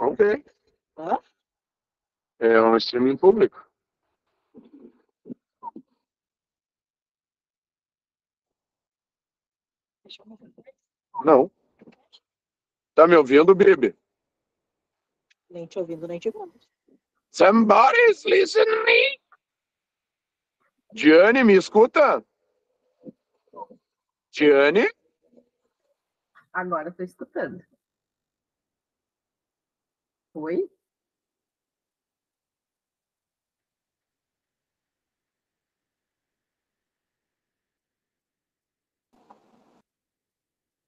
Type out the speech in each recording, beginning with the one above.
Ok. Hã? É um streaming público. Deixa eu ver. Não. Tá me ouvindo, Bibi? Nem te ouvindo, nem te vendo. Somebody's listening me. Diane, me escuta? Diane? Agora tô escutando. Oi?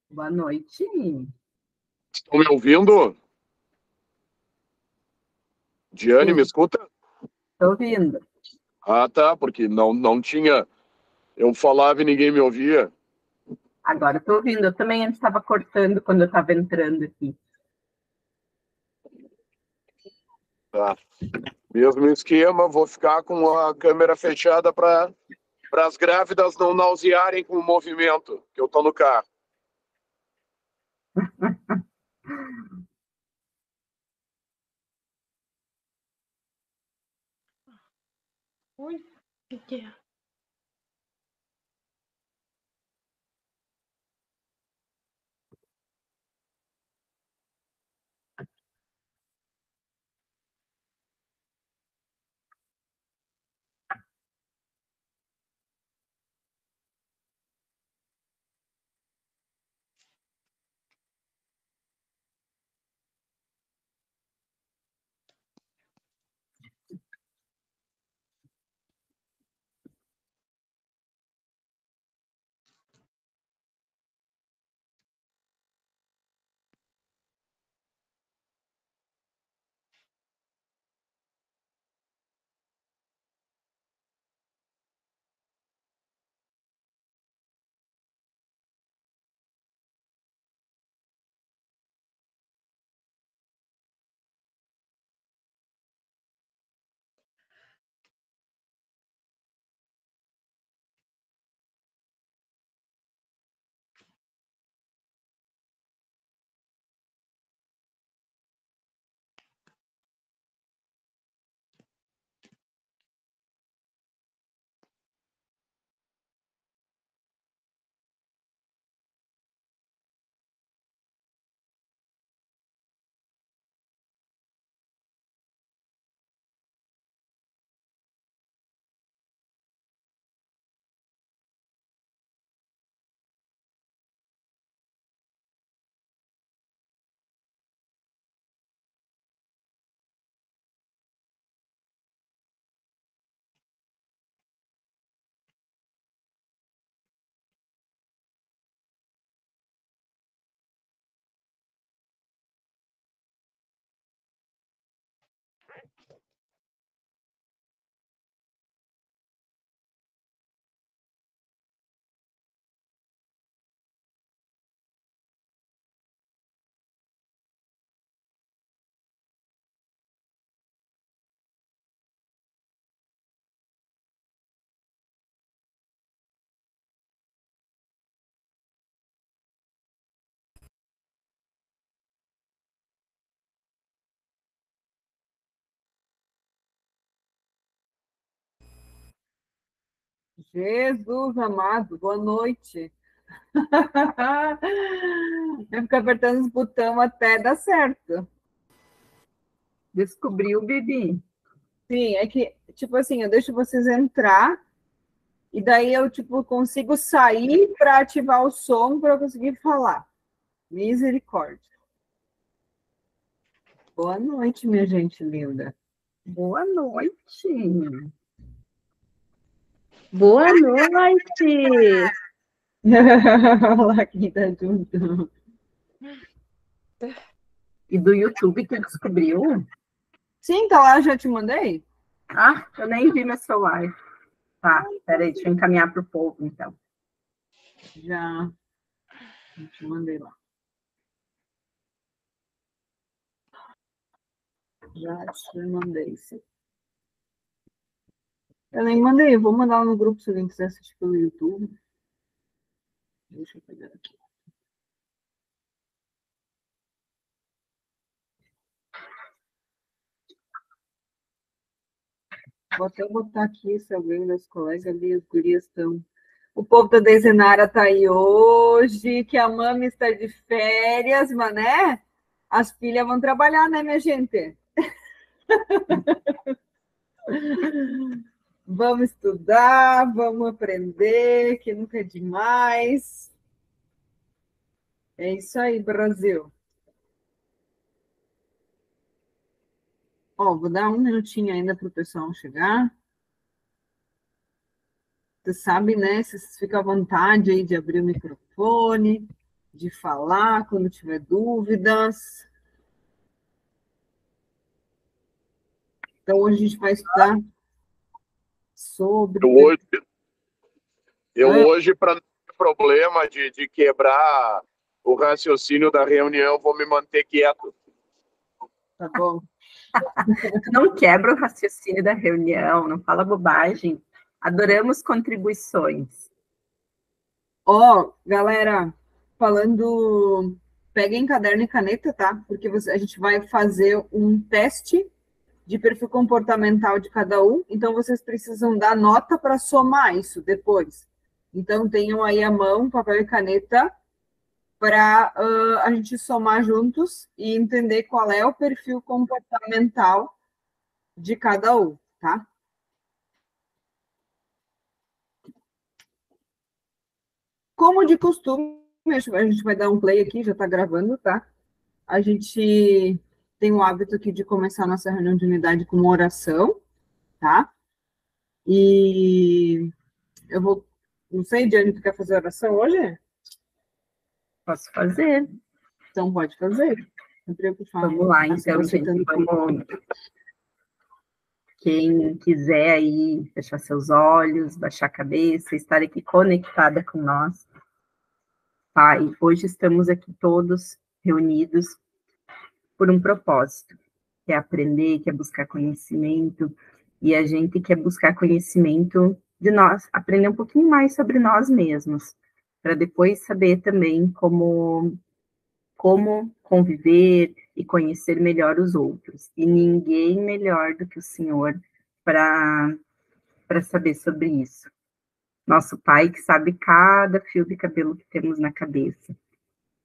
Boa noite. Estão me ouvindo? Diane, Sim. me escuta? Tô ouvindo. Ah, tá, porque não, não tinha. Eu falava e ninguém me ouvia. Agora tô ouvindo. Eu também estava cortando quando eu estava entrando aqui. Tá. Mesmo esquema, vou ficar com a câmera fechada para as grávidas não nausearem com o movimento, que eu tô no carro. Oi, o que é? Jesus amado, boa noite. Eu fico apertando os botões até dar certo. Descobriu, Bibi. Sim, é que, tipo assim, eu deixo vocês entrar e daí eu, tipo, consigo sair para ativar o som para eu conseguir falar. Misericórdia. Boa noite, minha gente linda. Boa noite. Boa noite! Olha lá quem tá junto. E do YouTube tu descobriu? Sim, tá lá, já te mandei. Ah, eu nem vi meu celular. Tá, peraí, deixa eu encaminhar pro povo, então. Já. Eu te mandei lá. Já te mandei, sim. Eu nem mandei, vou mandar no grupo se alguém quiser assistir pelo YouTube. Deixa eu pegar aqui. Vou até botar aqui se alguém das colegas ali, as gurias estão. O povo da Desenara está aí hoje, que a mami está de férias, mas né? As filhas vão trabalhar, né, minha gente? vamos estudar, vamos aprender, que nunca é demais. É isso aí, Brasil. Ó, vou dar um minutinho ainda para o pessoal chegar. Você sabe, né? Vocês ficam à vontade aí de abrir o microfone, de falar quando tiver dúvidas. Então, hoje a gente vai estudar sobre. Eu hoje, eu hoje para não ter problema de, de quebrar o raciocínio da reunião, vou me manter quieto. Tá bom. Não quebra o raciocínio da reunião, não fala bobagem. Adoramos contribuições. Ó, oh, galera, falando, peguem caderno e caneta, tá? Porque você, a gente vai fazer um teste de perfil comportamental de cada um, então vocês precisam dar nota para somar isso depois. Então, tenham aí a mão, papel e caneta, para uh, a gente somar juntos e entender qual é o perfil comportamental de cada um, tá? Como de costume, a gente vai dar um play aqui, já está gravando, tá? A gente tem o hábito aqui de começar nossa reunião de unidade com uma oração, tá? E eu vou. Não sei, Diane, tu quer fazer oração hoje? Posso fazer. Então pode fazer. Vamos lá, então, gente, vamos... Quem quiser aí fechar seus olhos, baixar a cabeça, estar aqui conectada com nós. Pai, hoje estamos aqui todos reunidos por um propósito, que é aprender, que é buscar conhecimento, e a gente quer buscar conhecimento de nós, aprender um pouquinho mais sobre nós mesmos, para depois saber também como como conviver e conhecer melhor os outros. E ninguém melhor do que o Senhor para para saber sobre isso. Nosso Pai que sabe cada fio de cabelo que temos na cabeça.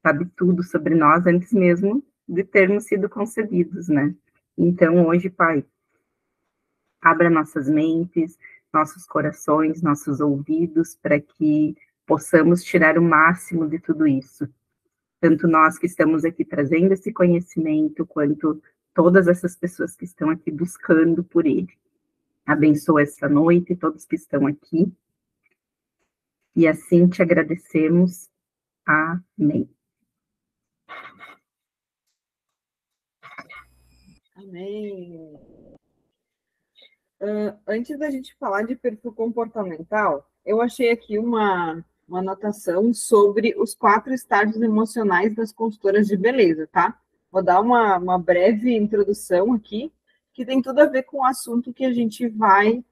Sabe tudo sobre nós antes mesmo de termos sido concebidos, né? Então, hoje, Pai, abra nossas mentes, nossos corações, nossos ouvidos, para que possamos tirar o máximo de tudo isso. Tanto nós que estamos aqui trazendo esse conhecimento, quanto todas essas pessoas que estão aqui buscando por ele. Abençoa essa noite, todos que estão aqui. E assim te agradecemos. Amém. Amém. Uh, antes da gente falar de perfil comportamental, eu achei aqui uma, uma anotação sobre os quatro estágios emocionais das consultoras de beleza, tá? Vou dar uma, uma breve introdução aqui, que tem tudo a ver com o assunto que a gente vai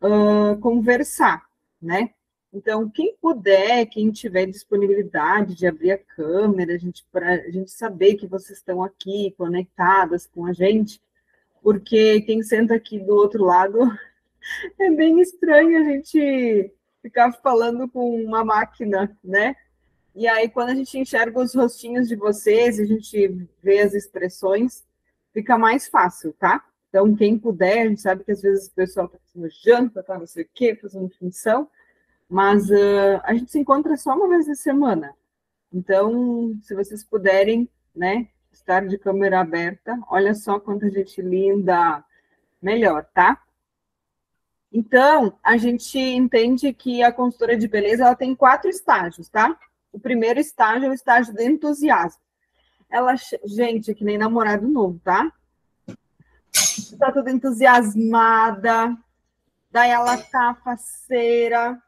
uh, conversar, né? Então, quem puder, quem tiver disponibilidade de abrir a câmera, a gente, para a gente saber que vocês estão aqui conectadas com a gente, porque quem senta aqui do outro lado é bem estranho a gente ficar falando com uma máquina, né? E aí, quando a gente enxerga os rostinhos de vocês, a gente vê as expressões, fica mais fácil, tá? Então, quem puder, a gente sabe que às vezes o pessoal está fazendo janta, tá não sei o quê, fazendo função, mas uh, a gente se encontra só uma vez na semana. Então, se vocês puderem, né, estar de câmera aberta, olha só quanta gente linda, melhor, tá? Então, a gente entende que a consultora de beleza ela tem quatro estágios, tá? O primeiro estágio é o estágio de entusiasmo. Ela, gente, é que nem namorado novo, tá? Tá toda entusiasmada, daí ela tá faceira,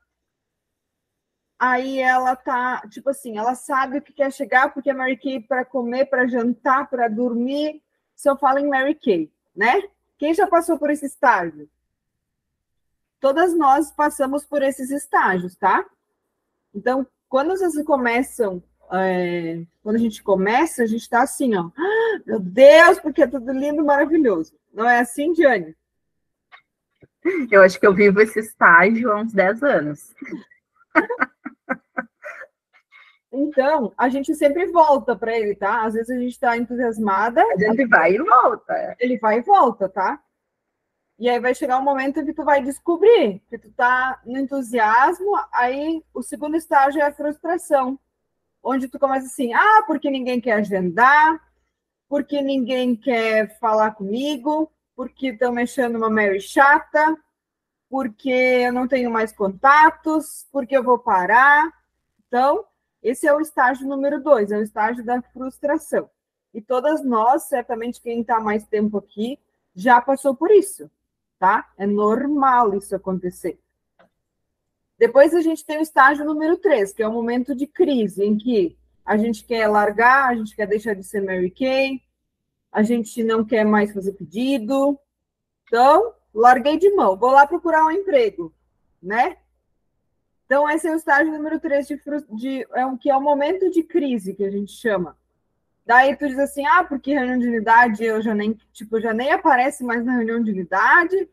aí ela tá, tipo assim, ela sabe o que quer chegar, porque é Mary Kay para comer, para jantar, para dormir. Se eu falo em Mary Kay, né? Quem já passou por esse estágio? Todas nós passamos por esses estágios, tá? Então, quando vocês começam, é, quando a gente começa, a gente está assim, ó, ah, meu Deus, porque é tudo lindo, maravilhoso. Não é assim, Diane? Eu acho que eu vivo esse estágio há uns 10 anos. Então, a gente sempre volta para ele, tá? Às vezes a gente está entusiasmada. A gente vai e volta. Ele vai e volta, tá? E aí vai chegar um momento que tu vai descobrir que tu tá no entusiasmo, aí o segundo estágio é a frustração, onde tu começa assim, ah, porque ninguém quer agendar, porque ninguém quer falar comigo, porque estão mexendo uma Mary chata, porque eu não tenho mais contatos, porque eu vou parar. Então, esse é o estágio número dois, é o estágio da frustração. E todas nós, certamente quem está mais tempo aqui, já passou por isso, tá? É normal isso acontecer. Depois a gente tem o estágio número três, que é o momento de crise, em que a gente quer largar, a gente quer deixar de ser Mary Kay, a gente não quer mais fazer pedido. Então, larguei de mão, vou lá procurar um emprego, né? Então, esse é o estágio número 3, de, de, é um, que é o momento de crise, que a gente chama. Daí tu diz assim, ah, porque reunião de unidade eu já nem, tipo, já nem aparece mais na reunião de unidade.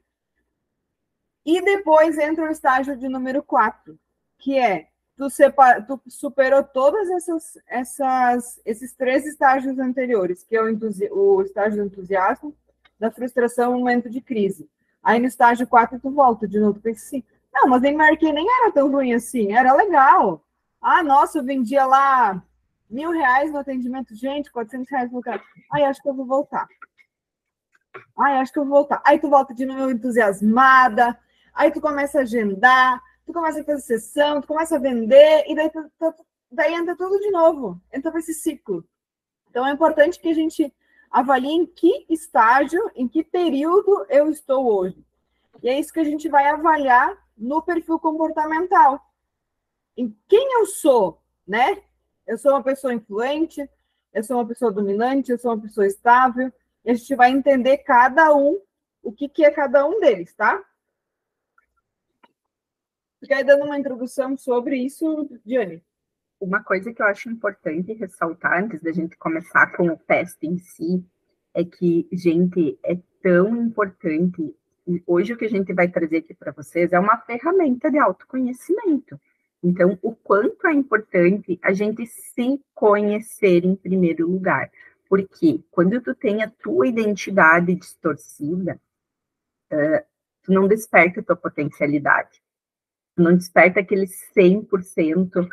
E depois entra o estágio de número 4, que é tu, separa, tu superou todas essas, essas esses três estágios anteriores, que é o, o estágio do entusiasmo, da frustração, o momento de crise. Aí no estágio 4 tu volta de novo, tu pensa assim, não, mas nem marquei, nem era tão ruim assim, era legal. Ah, nossa, eu vendia lá mil reais no atendimento, gente, 400 reais no cara. Ai, acho que eu vou voltar. Ai, acho que eu vou voltar. Aí tu volta de novo entusiasmada, aí tu começa a agendar, tu começa a fazer sessão, tu começa a vender, e daí, tu, tu, daí entra tudo de novo, entra para esse ciclo. Então é importante que a gente avalie em que estágio, em que período eu estou hoje. E é isso que a gente vai avaliar no perfil comportamental. Em quem eu sou, né? Eu sou uma pessoa influente, eu sou uma pessoa dominante, eu sou uma pessoa estável, e a gente vai entender cada um, o que, que é cada um deles, tá? Aí dando uma introdução sobre isso, Diane. Uma coisa que eu acho importante ressaltar antes da gente começar com o teste em si é que, gente, é tão importante hoje o que a gente vai trazer aqui para vocês é uma ferramenta de autoconhecimento. Então, o quanto é importante a gente se conhecer em primeiro lugar. Porque quando tu tem a tua identidade distorcida, uh, tu não desperta a tua potencialidade. Não desperta aquele 100% uh,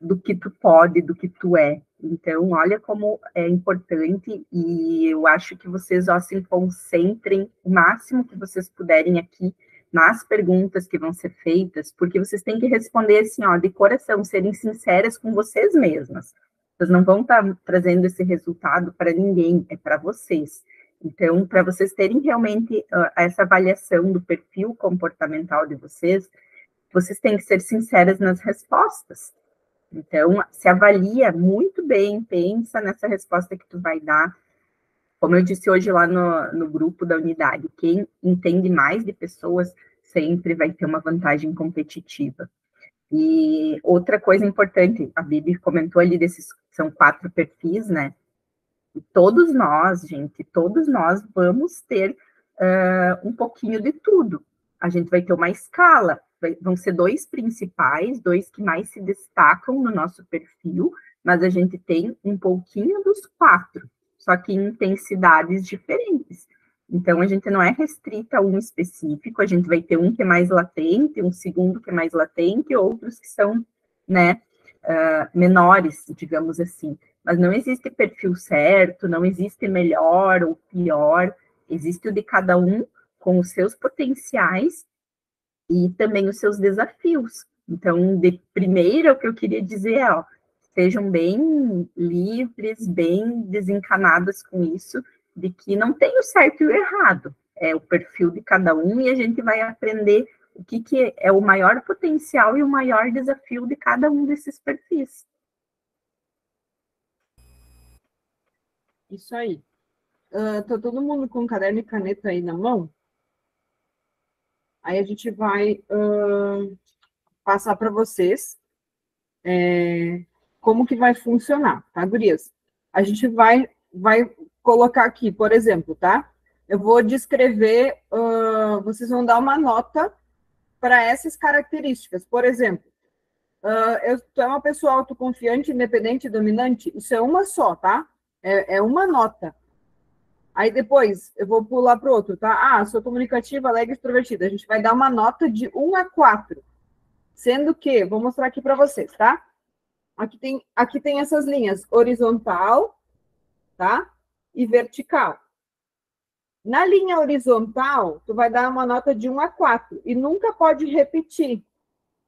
do que tu pode, do que tu é. Então, olha como é importante e eu acho que vocês ó, se concentrem o máximo que vocês puderem aqui nas perguntas que vão ser feitas, porque vocês têm que responder assim, ó, de coração, serem sinceras com vocês mesmas. Vocês não vão estar tá trazendo esse resultado para ninguém, é para vocês. Então, para vocês terem realmente uh, essa avaliação do perfil comportamental de vocês, vocês têm que ser sinceras nas respostas. Então, se avalia muito bem, pensa nessa resposta que tu vai dar. Como eu disse hoje lá no, no grupo da unidade, quem entende mais de pessoas sempre vai ter uma vantagem competitiva. E outra coisa importante, a Bibi comentou ali desses, são quatro perfis, né? E todos nós, gente, todos nós vamos ter uh, um pouquinho de tudo. A gente vai ter uma escala, vão ser dois principais, dois que mais se destacam no nosso perfil, mas a gente tem um pouquinho dos quatro, só que em intensidades diferentes. Então, a gente não é restrita a um específico, a gente vai ter um que é mais latente, um segundo que é mais latente, outros que são, né, uh, menores, digamos assim. Mas não existe perfil certo, não existe melhor ou pior, existe o de cada um com os seus potenciais e também os seus desafios. Então, de primeira, o que eu queria dizer é, ó, sejam bem livres, bem desencanadas com isso, de que não tem o certo e o errado, é o perfil de cada um e a gente vai aprender o que, que é o maior potencial e o maior desafio de cada um desses perfis. Isso aí. Uh, tá todo mundo com caderno e caneta aí na mão? Aí a gente vai uh, passar para vocês é, como que vai funcionar, tá, gurias? A gente vai, vai colocar aqui, por exemplo, tá? eu vou descrever, uh, vocês vão dar uma nota para essas características. Por exemplo, uh, eu sou uma pessoa autoconfiante, independente dominante, isso é uma só, tá? É, é uma nota. Aí depois eu vou pular para outro, tá? Ah, sou comunicativa, alegre e extrovertida. A gente vai dar uma nota de 1 a 4. Sendo que, vou mostrar aqui para vocês, tá? Aqui tem, aqui tem essas linhas, horizontal, tá? E vertical. Na linha horizontal, tu vai dar uma nota de 1 a 4 e nunca pode repetir.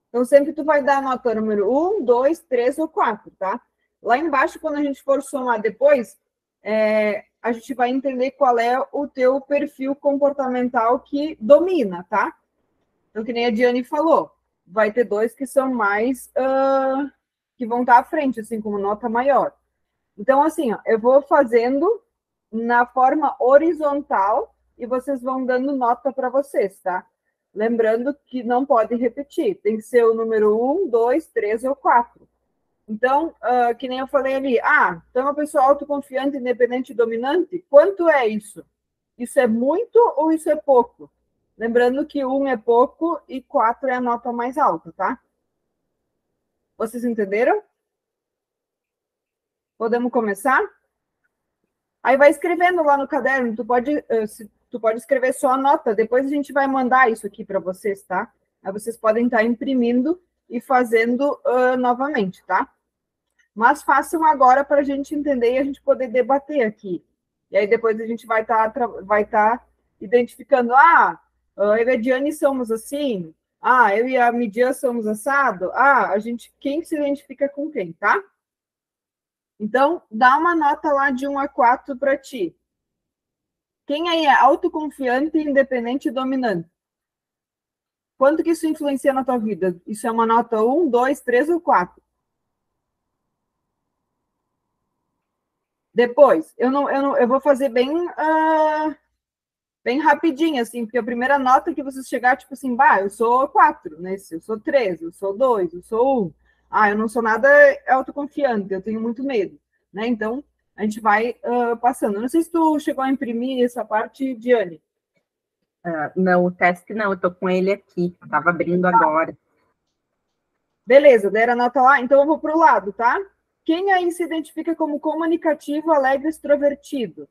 Então, sempre tu vai dar a nota número 1, 2, 3 ou 4, tá? Lá embaixo, quando a gente for somar depois, é, a gente vai entender qual é o teu perfil comportamental que domina, tá? Então, que nem a Diane falou, vai ter dois que são mais, uh, que vão estar à frente, assim, como nota maior. Então, assim, ó, eu vou fazendo na forma horizontal e vocês vão dando nota para vocês, tá? Lembrando que não pode repetir, tem que ser o número 1, 2, 3 ou 4. Então, uh, que nem eu falei ali, ah, então uma pessoa autoconfiante, independente e dominante, quanto é isso? Isso é muito ou isso é pouco? Lembrando que um é pouco e quatro é a nota mais alta, tá? Vocês entenderam? Podemos começar? Aí vai escrevendo lá no caderno, tu pode, uh, tu pode escrever só a nota, depois a gente vai mandar isso aqui para vocês, tá? Aí vocês podem estar imprimindo e fazendo uh, novamente, tá? Mas façam agora para a gente entender e a gente poder debater aqui. E aí depois a gente vai estar tá, vai tá identificando, ah, eu e a Diane somos assim, ah, eu e a Midian somos assado, ah, a gente, quem se identifica com quem, tá? Então, dá uma nota lá de 1 a 4 para ti. Quem aí é autoconfiante, independente e dominante? Quanto que isso influencia na tua vida? Isso é uma nota 1, 2, 3 ou 4? Depois, eu não, eu não, eu vou fazer bem, uh, bem rapidinho, assim, porque a primeira nota que vocês chegar, tipo assim, bah, eu sou quatro, né? Eu sou três, eu sou dois, eu sou um. Ah, eu não sou nada autoconfiante, eu tenho muito medo, né? Então, a gente vai uh, passando. Não sei se tu chegou a imprimir essa parte, Diane. Uh, não, o teste não, eu tô com ele aqui, estava abrindo agora. Beleza, deram a nota lá, então eu vou para o lado, tá? Quem aí se identifica como comunicativo, alegre, extrovertido?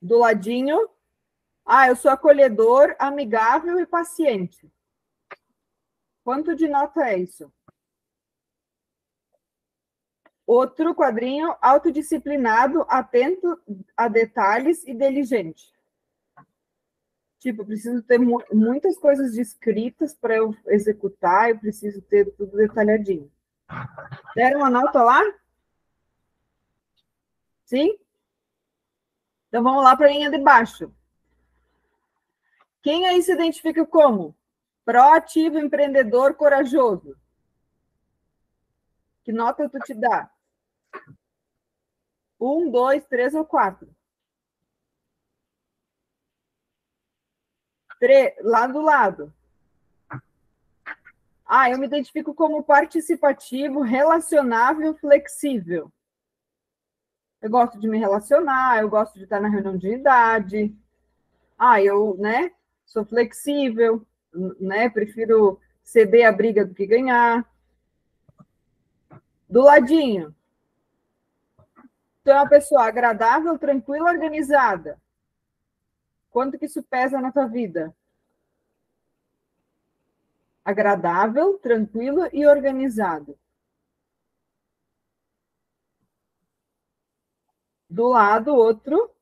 Do ladinho. Ah, eu sou acolhedor, amigável e paciente. Quanto de nota é isso? Outro quadrinho, autodisciplinado, atento a detalhes e diligente. Tipo, eu preciso ter mu muitas coisas descritas para eu executar, eu preciso ter tudo detalhadinho. Deram uma nota lá? Sim? Então vamos lá para a linha de baixo. Quem aí se identifica como? Proativo, empreendedor, corajoso. Que nota tu te dá? Um, dois, três ou quatro? Lá do lado. Ah, eu me identifico como participativo, relacionável, flexível. Eu gosto de me relacionar, eu gosto de estar na reunião de idade. Ah, eu, né, sou flexível, né, prefiro ceder a briga do que ganhar. Do ladinho. Tu é uma pessoa agradável, tranquila, organizada. Quanto que isso pesa na tua vida? Agradável, tranquilo e organizado. Do lado, outro.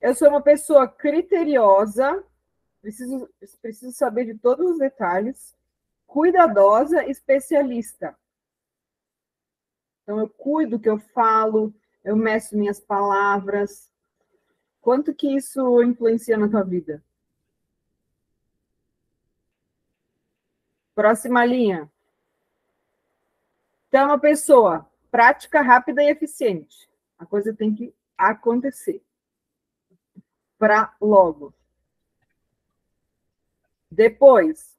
Eu sou uma pessoa criteriosa, preciso, preciso saber de todos os detalhes, cuidadosa, especialista. Então, eu cuido do que eu falo, eu meço minhas palavras, Quanto que isso influencia na tua vida? Próxima linha. Então, uma pessoa prática, rápida e eficiente. A coisa tem que acontecer. Para logo. Depois,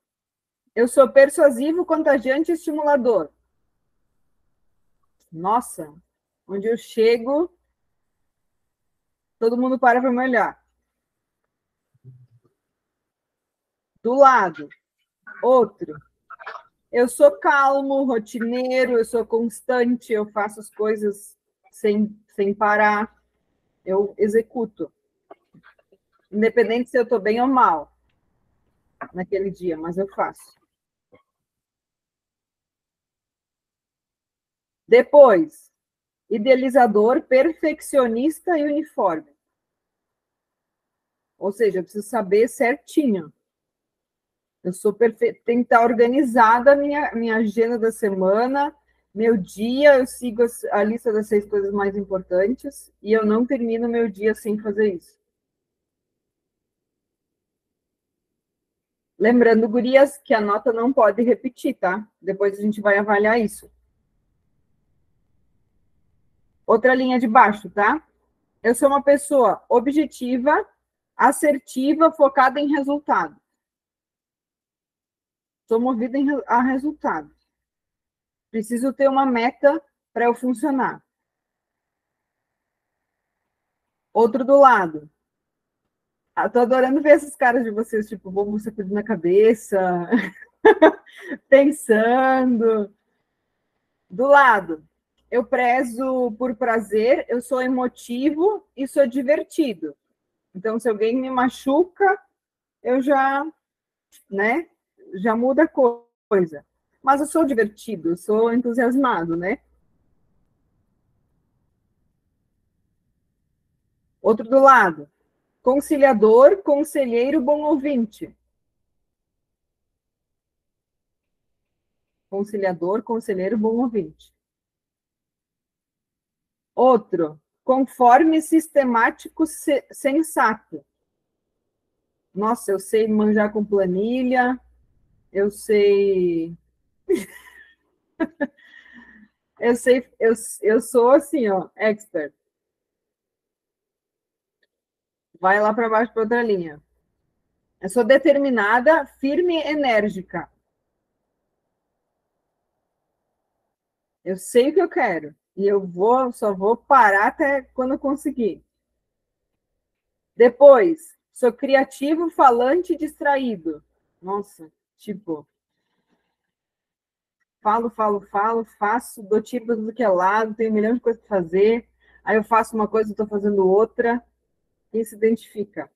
eu sou persuasivo, contagiante e estimulador. Nossa, onde eu chego, todo mundo para para me olhar. Do lado, outro. Eu sou calmo, rotineiro, eu sou constante, eu faço as coisas sem, sem parar, eu executo. Independente se eu estou bem ou mal naquele dia, mas eu faço. Depois, idealizador, perfeccionista e uniforme. Ou seja, eu preciso saber certinho. Eu sou perfeita, tem que estar organizada a minha, minha agenda da semana, meu dia, eu sigo a lista das seis coisas mais importantes e eu não termino meu dia sem fazer isso. Lembrando, gurias, que a nota não pode repetir, tá? Depois a gente vai avaliar isso. Outra linha de baixo, tá? Eu sou uma pessoa objetiva, assertiva, focada em resultado. Sou movida a resultado. Preciso ter uma meta para eu funcionar. Outro do lado. Ah, tô adorando ver esses caras de vocês, tipo, vou você tudo na cabeça, pensando. Do lado, eu prezo por prazer, eu sou emotivo e sou divertido. Então, se alguém me machuca, eu já, né, já muda a coisa. Mas eu sou divertido, eu sou entusiasmado, né? Outro do lado. Conciliador, conselheiro, bom ouvinte. Conciliador, conselheiro, bom ouvinte. Outro, conforme sistemático sensato. Nossa, eu sei manjar com planilha, eu sei. eu sei, eu, eu sou assim, ó, expert. Vai lá para baixo para outra linha. Eu sou determinada, firme e enérgica. Eu sei o que eu quero. E eu vou, só vou parar até quando eu conseguir. Depois, sou criativo, falante e distraído. Nossa, tipo. Falo, falo, falo, faço, dou tiro do que é lado, tenho um milhão de coisas para fazer. Aí eu faço uma coisa e estou fazendo outra. Quem se identifica?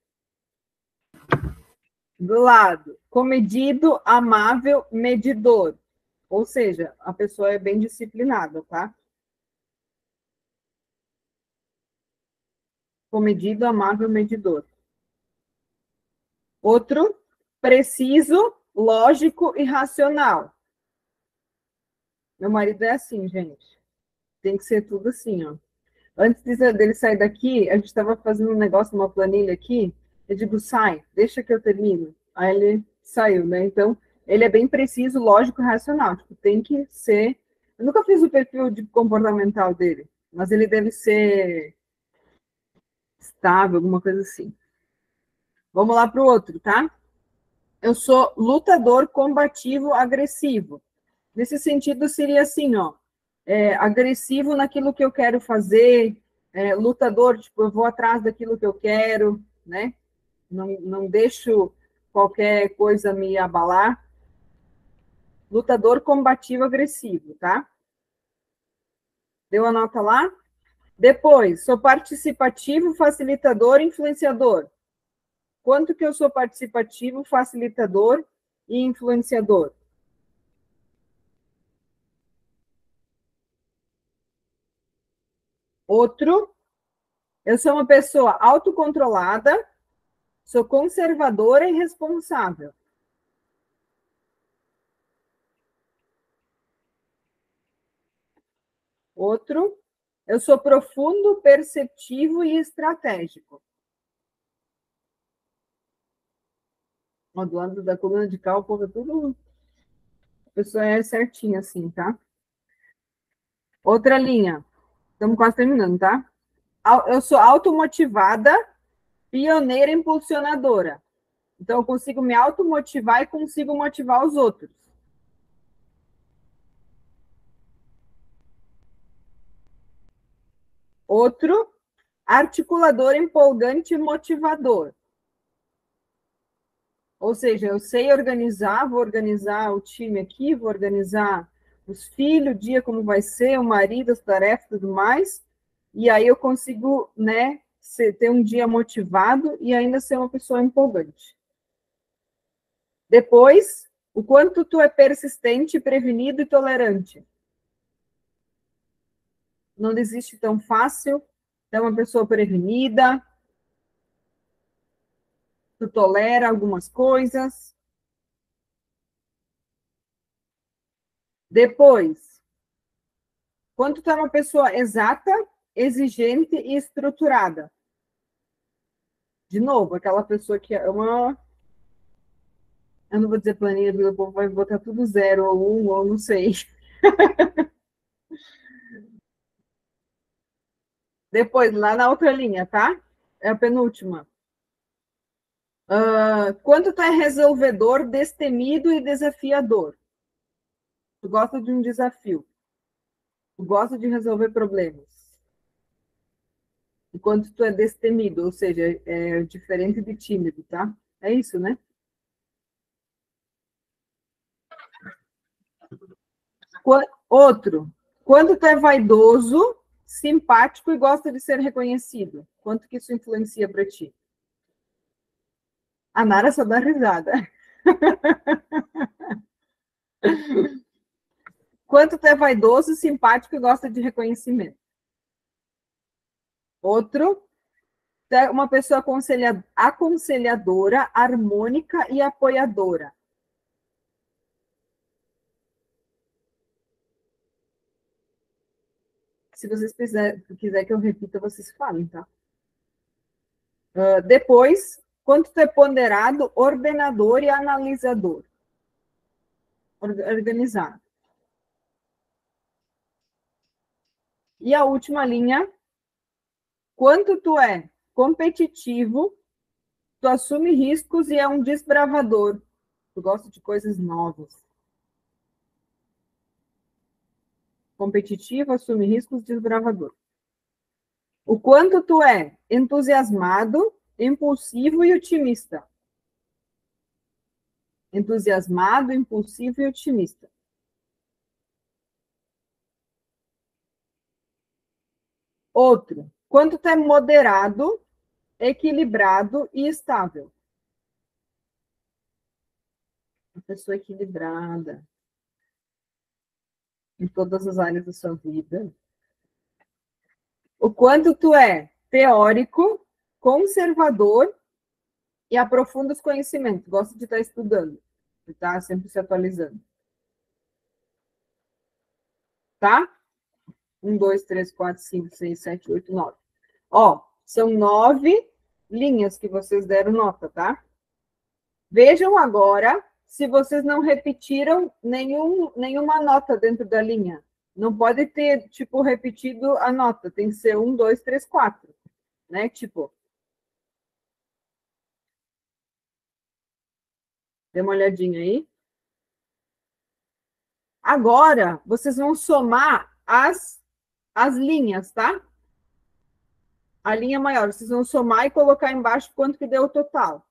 Do lado, comedido, amável, medidor. Ou seja, a pessoa é bem disciplinada, tá? Comedido, amável, medidor. Outro, preciso, lógico e racional. Meu marido é assim, gente. Tem que ser tudo assim, ó. Antes dele sair daqui, a gente estava fazendo um negócio, uma planilha aqui. Eu digo, sai, deixa que eu termino. Aí ele saiu, né? Então, ele é bem preciso, lógico e racional. Tipo, tem que ser. Eu nunca fiz o perfil de comportamental dele, mas ele deve ser estável, alguma coisa assim. Vamos lá para o outro, tá? Eu sou lutador combativo agressivo. Nesse sentido, seria assim, ó é, agressivo naquilo que eu quero fazer, é, lutador, tipo, eu vou atrás daquilo que eu quero, né? Não, não deixo qualquer coisa me abalar. Lutador combativo agressivo, tá? Deu a nota lá? Depois, sou participativo, facilitador, influenciador. Quanto que eu sou participativo, facilitador e influenciador? Outro, eu sou uma pessoa autocontrolada, sou conservadora e responsável. Outro, eu sou profundo, perceptivo e estratégico. Do lado da coluna de o povo tudo. A pessoa é certinha assim, tá? Outra linha. Estamos quase terminando, tá? Eu sou automotivada, pioneira impulsionadora. Então, eu consigo me automotivar e consigo motivar os outros. Outro, articulador empolgante e motivador. Ou seja, eu sei organizar, vou organizar o time aqui, vou organizar os filhos, o dia como vai ser, o marido, as tarefas e tudo mais, e aí eu consigo, né, ser, ter um dia motivado e ainda ser uma pessoa empolgante. Depois, o quanto tu é persistente, prevenido e tolerante. Não desiste tão fácil, é uma pessoa prevenida, tu tolera algumas coisas. Depois, quando tu é uma pessoa exata, exigente e estruturada. De novo, aquela pessoa que é uma. Eu não vou dizer planilha, o povo vai botar tudo zero ou um, ou não sei. Depois, lá na outra linha, tá? É a penúltima. Uh, tu é resolvedor, destemido e desafiador? Tu gosta de um desafio. Tu gosta de resolver problemas. Enquanto tu é destemido, ou seja, é diferente de tímido, tá? É isso, né? Outro. Quando tu é vaidoso, simpático e gosta de ser reconhecido. Quanto que isso influencia para ti? A Nara só dá risada. Quanto tu é vaidoso, simpático e gosta de reconhecimento. Outro, tu é uma pessoa aconselhadora, harmônica e apoiadora. Se vocês quiserem quiser que eu repita, vocês falem, tá? Uh, depois, quanto é ponderado, ordenador e analisador. Organizado. E a última linha, quanto tu é competitivo, tu assume riscos e é um desbravador. Tu gosta de coisas novas. Competitivo, assume riscos, desbravador. O quanto tu é entusiasmado, impulsivo e otimista. Entusiasmado, impulsivo e otimista. Outro, quanto tu é moderado, equilibrado e estável. Uma pessoa equilibrada em todas as áreas da sua vida. O quanto tu é teórico, conservador e aprofunda os conhecimentos. Gosta de estar estudando, de estar sempre se atualizando. Tá? Um, dois, três, quatro, cinco, seis, sete, oito, nove. Ó, são nove linhas que vocês deram nota, tá? Vejam agora se vocês não repetiram nenhum, nenhuma nota dentro da linha. Não pode ter, tipo, repetido a nota. Tem que ser um, dois, três, quatro. Né? Tipo, Dê uma olhadinha aí. Agora, vocês vão somar as, as linhas, tá? A linha maior, vocês vão somar e colocar embaixo quanto que deu o total.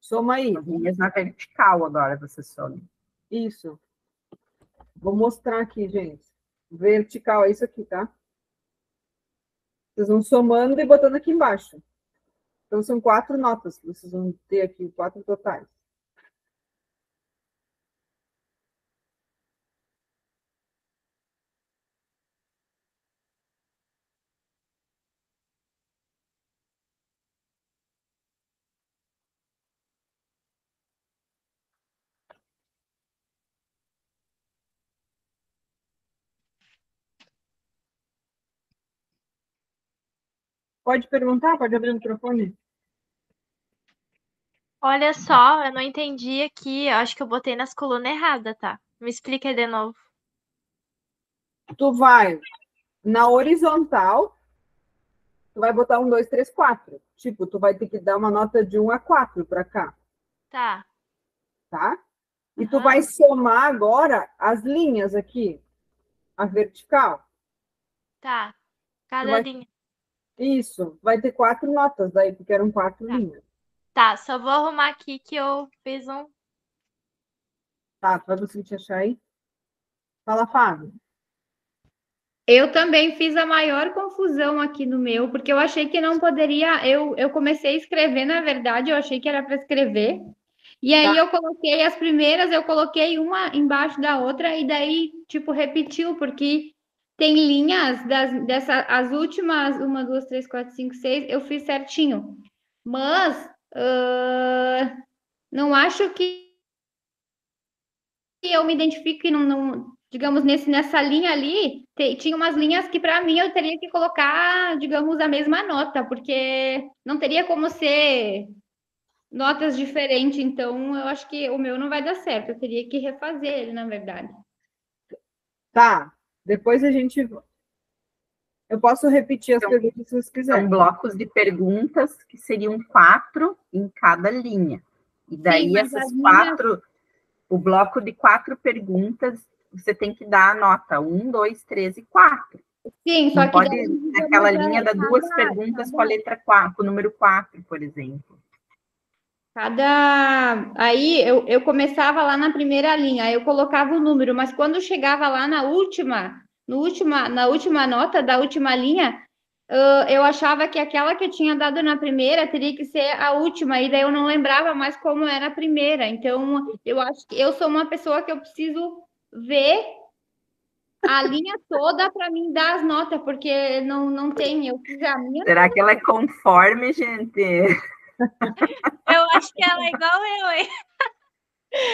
Soma aí. As linhas na vertical agora, você some. Isso. Vou mostrar aqui, gente. Vertical é isso aqui, tá? Vocês vão somando e botando aqui embaixo. Então, são quatro notas que vocês vão ter aqui, quatro totais. Pode perguntar? Pode abrir o microfone? Olha só, eu não entendi aqui. Eu acho que eu botei nas colunas erradas, tá? Me explica aí de novo. Tu vai na horizontal, tu vai botar um, dois, três, quatro. Tipo, tu vai ter que dar uma nota de um a quatro para cá. Tá. Tá? E tu vai somar agora as linhas aqui, a vertical. Tá. Cada vai... linha. Isso, vai ter quatro notas daí, porque eram quatro Tá. linhas. Tá, só vou arrumar aqui que eu fiz um. Tá, pra você te achar aí. Fala, Fábio. Eu também fiz a maior confusão aqui no meu, porque eu achei que não poderia. Eu, eu comecei a escrever, na verdade, eu achei que era para escrever. E aí eu coloquei as primeiras, eu coloquei uma embaixo da outra, e daí, tipo, repetiu, porque tem linhas das, dessa, as últimas, uma, duas, três, quatro, cinco, seis, eu fiz certinho. Mas ah, não acho que eu me identifique num- digamos, nesse, nessa linha ali, te- tinha umas linhas que para mim eu teria que colocar, digamos, a mesma nota, porque não teria como ser notas diferentes, então eu acho que o meu não vai dar certo, eu teria que refazer ele, na verdade. Tá, depois a gente. Eu posso repetir as Então, perguntas se vocês São quiserem. blocos de perguntas que seriam quatro em cada linha. E daí mas essas quatro, o bloco de quatro perguntas, você tem que dar a nota um, dois, três e quatro. Sim, só Não que pode daí, digamos, naquela é, linha dar duas perguntas com a letra quatro, com o número quatro, por exemplo. Cada. Aí eu, eu começava lá na primeira linha, aí eu colocava o número, mas quando chegava lá na última, no última, na última nota da última linha, eu achava que aquela que eu tinha dado na primeira teria que ser a última, e daí eu não lembrava mais como era a primeira. Então, eu acho que eu sou uma pessoa que eu preciso ver a linha toda para mim dar as notas, porque não, não tem. Eu fiz a minha. Será que ela é conforme, gente? Eu acho que ela é igual eu, hein?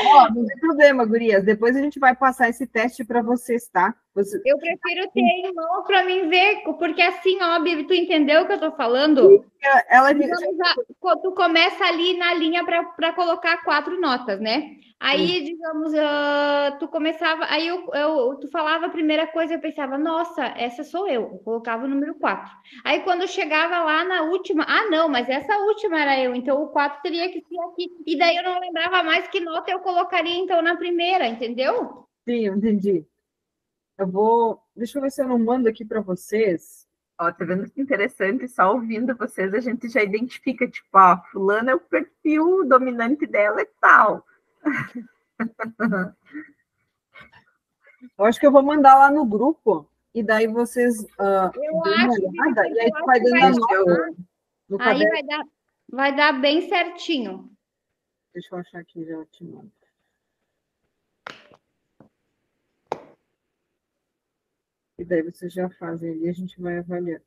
Ó, não tem problema, gurias. Depois a gente vai passar esse teste para vocês, tá? Você- Eu prefiro ter em mão para mim ver, porque assim, ó, Bibi, tu entendeu o que eu tô falando? Ela Digamos, a- quando tu começa ali na linha para colocar quatro notas, né? Aí, digamos, ah, tu começava, aí eu, eu- tu falava a primeira coisa, eu pensava, nossa, essa sou eu, eu colocava o número quatro. Aí quando chegava lá na última, ah, não, mas essa última era eu, então o quatro teria que ser aqui. E daí eu não lembrava mais que nota eu colocaria então na primeira, entendeu? Sim, eu entendi. Eu vou. Deixa eu ver se eu não mando aqui para vocês. Ó, tá vendo que interessante? Só ouvindo vocês, a gente já identifica, tipo, ó, fulano é o perfil dominante dela e tal. Eu acho que eu vou mandar lá no grupo e daí vocês. ah, Eu acho, olhada, e aí vai que dando vai dar. no Aí vai dar, vai dar bem certinho. Deixa eu achar aqui, já te mando. E daí vocês já fazem ali, a gente vai avaliar.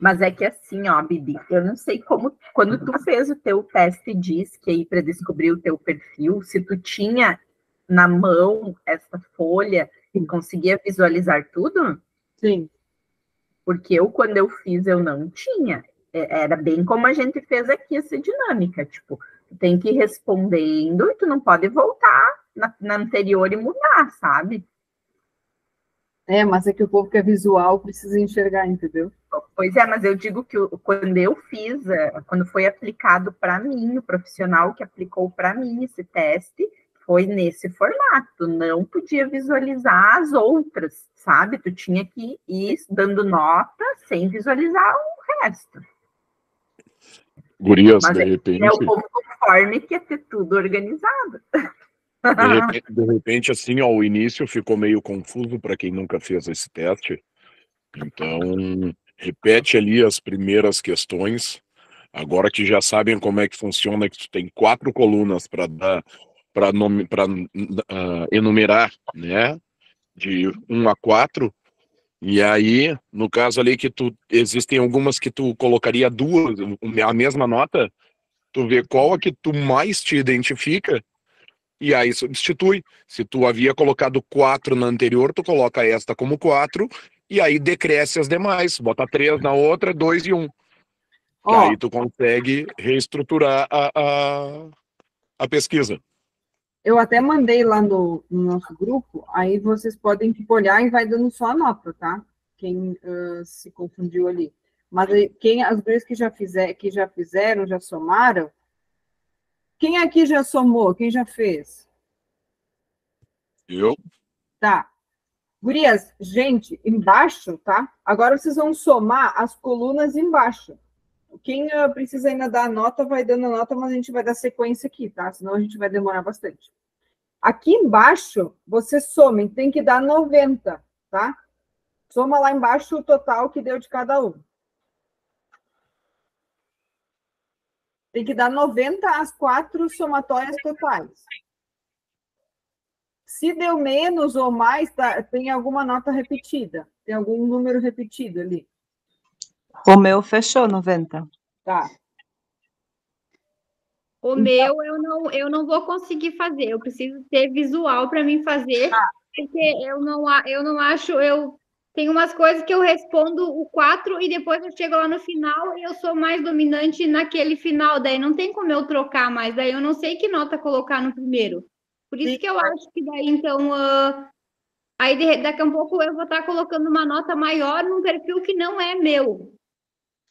Mas é que assim, ó, Bibi, eu não sei como, quando tu fez o teu teste DISC aí para descobrir o teu perfil, se tu tinha na mão essa folha e conseguia visualizar tudo, Sim, porque eu, quando eu fiz, eu não tinha. É- Era bem como a gente fez aqui, essa dinâmica, tipo, tu tem que ir respondendo e tu não pode voltar na, na anterior e mudar, sabe? é, mas é que o povo que é visual precisa enxergar, entendeu? Pois é, mas eu digo que quando eu fiz, eh, quando foi aplicado para mim, o profissional que aplicou para mim esse teste, foi nesse formato, não podia visualizar as outras, sabe? Tu tinha que ir dando nota sem visualizar o resto. Gurias, Mas de é- repente, É o povo conforme que ia ter tudo organizado. de repente, de repente, assim, ó, o início ficou meio confuso para quem nunca fez esse teste. Então, repete ali as primeiras questões. Agora que já sabem como é que funciona, que tu tem quatro colunas para dar para enumerar, né? De 1 a 4. E aí, no caso ali que tu existem algumas que tu colocaria duas, a mesma nota, tu vê qual a que tu mais te identifica e aí substitui. Se tu havia colocado quatro na anterior, tu coloca esta como quatro e aí decresce as demais. Bota três na outra, dois e um. Ó, aí tu consegue reestruturar a, a, a pesquisa. eu até mandei lá no, no nosso grupo, aí vocês podem tipo, olhar e vai dando só a nota, tá? Quem ah, se confundiu ali. Mas quem, as gurias que já, fizer, que já fizeram, já somaram, quem aqui já somou? Quem já fez? Eu? Tá. Gurias, gente, embaixo, tá? Agora vocês vão somar as colunas embaixo. Quem uh, precisa ainda dar nota, vai dando nota, mas a gente vai dar sequência aqui, tá? Senão a gente vai demorar bastante. Aqui embaixo, você somem, tem que dar 90, tá? Soma lá embaixo o total que deu de cada um. Tem que dar 90 às quatro somatórias totais. Se deu menos ou mais, tá, tem alguma nota repetida. Tem algum número repetido ali. O meu fechou 90. Tá. O então, meu eu não, eu não vou conseguir fazer. Eu preciso ter visual para mim fazer, ah. porque eu não, eu não acho. Eu tem umas coisas que eu respondo o 4 e depois eu chego lá no final e eu sou mais dominante naquele final. Daí não tem como eu trocar mais. Daí eu não sei que nota colocar no primeiro. Por isso que eu acho que daí, então, uh, aí de, daqui a um pouco eu vou estar colocando uma nota maior num perfil que não é meu.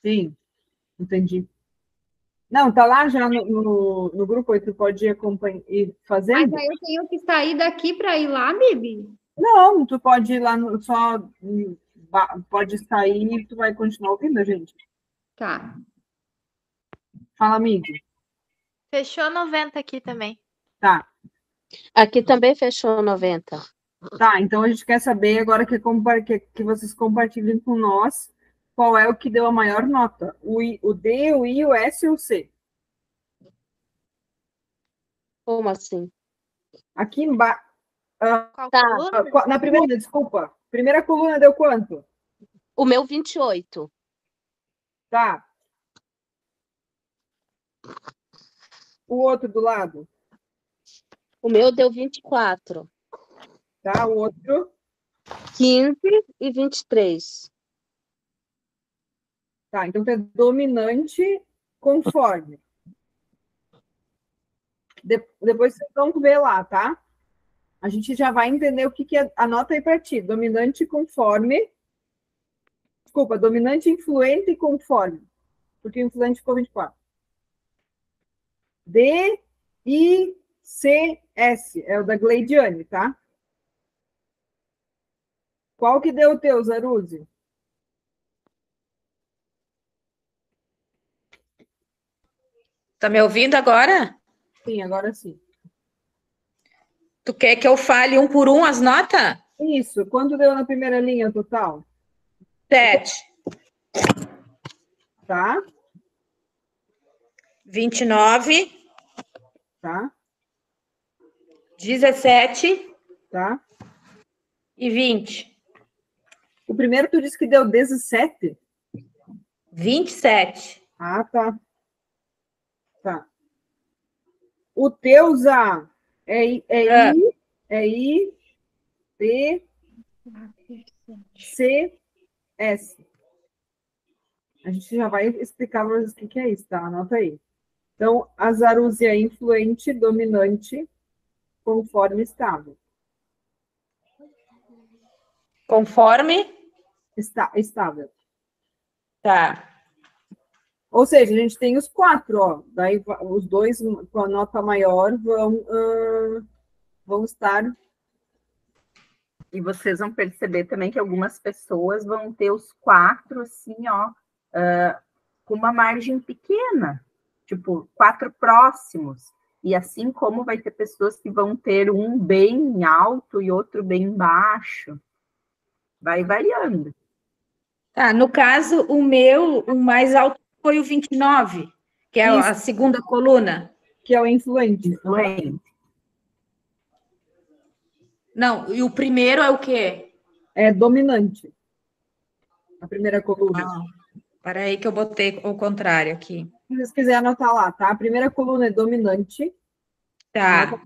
Sim, entendi. Não, tá lá já no, no, no grupo aí, tu pode ir acompanhar e fazendo. Mas aí eu tenho que sair daqui para ir lá, Bibi? Não, tu pode ir lá no, só pode sair e tu vai continuar ouvindo a gente. Tá. Fala, amigo. Fechou 90 aqui também. Tá. Aqui também fechou 90. Tá, então a gente quer saber agora que, que, que vocês compartilhem com nós qual é o que deu a maior nota. O, I, o D, o I, o S ou o C? Como assim? Aqui embaixo. Uh, tá. uh, na primeira, desculpa. Primeira coluna deu quanto? O meu 28. Tá. O outro do lado? O meu deu 24. Tá, o outro? 15 e 23. Tá, então é dominante conforme. De, depois vocês vão ver lá, tá? A gente já vai entender o que, que é. Anota aí para ti. Dominante conforme. Desculpa, dominante influente conforme. Porque influente ficou 24. D, I, C, S. É o da Gleidiane, tá? Qual que deu o teu, Zaruzzi? Tá me ouvindo agora? Sim, agora sim. Tu quer que eu fale um por um as notas? Isso. Quanto deu na primeira linha total? Sete. Tá. Vinte e nove. Tá. Dezessete. Tá. E vinte. O primeiro tu disse que deu dezessete? Vinte e sete. Ah, tá. Tá. O teu Zá é, é, é. I, é I, P, C, S. A gente já vai explicar para vocês o que é isso, tá? Anota aí. Então, a zarúzia é influente, dominante, conforme estável. Conforme? Está, estável. Tá. Ou seja, a gente tem os quatro, ó. Daí os dois com a nota maior vão, uh, vão estar. E vocês vão perceber também que algumas pessoas vão ter os quatro, assim, ó, uh, com uma margem pequena, tipo, quatro próximos. E assim como vai ter pessoas que vão ter um bem alto e outro bem baixo. Vai variando. Tá, no caso, o meu, o mais alto foi o 29, que é Isso. a segunda coluna. Que é o influente. Influente. Não, e o primeiro é o quê? É dominante. A primeira coluna. Ah, para aí que eu botei o contrário aqui. Se vocês quiserem anotar lá, tá? A primeira coluna é dominante. Tá.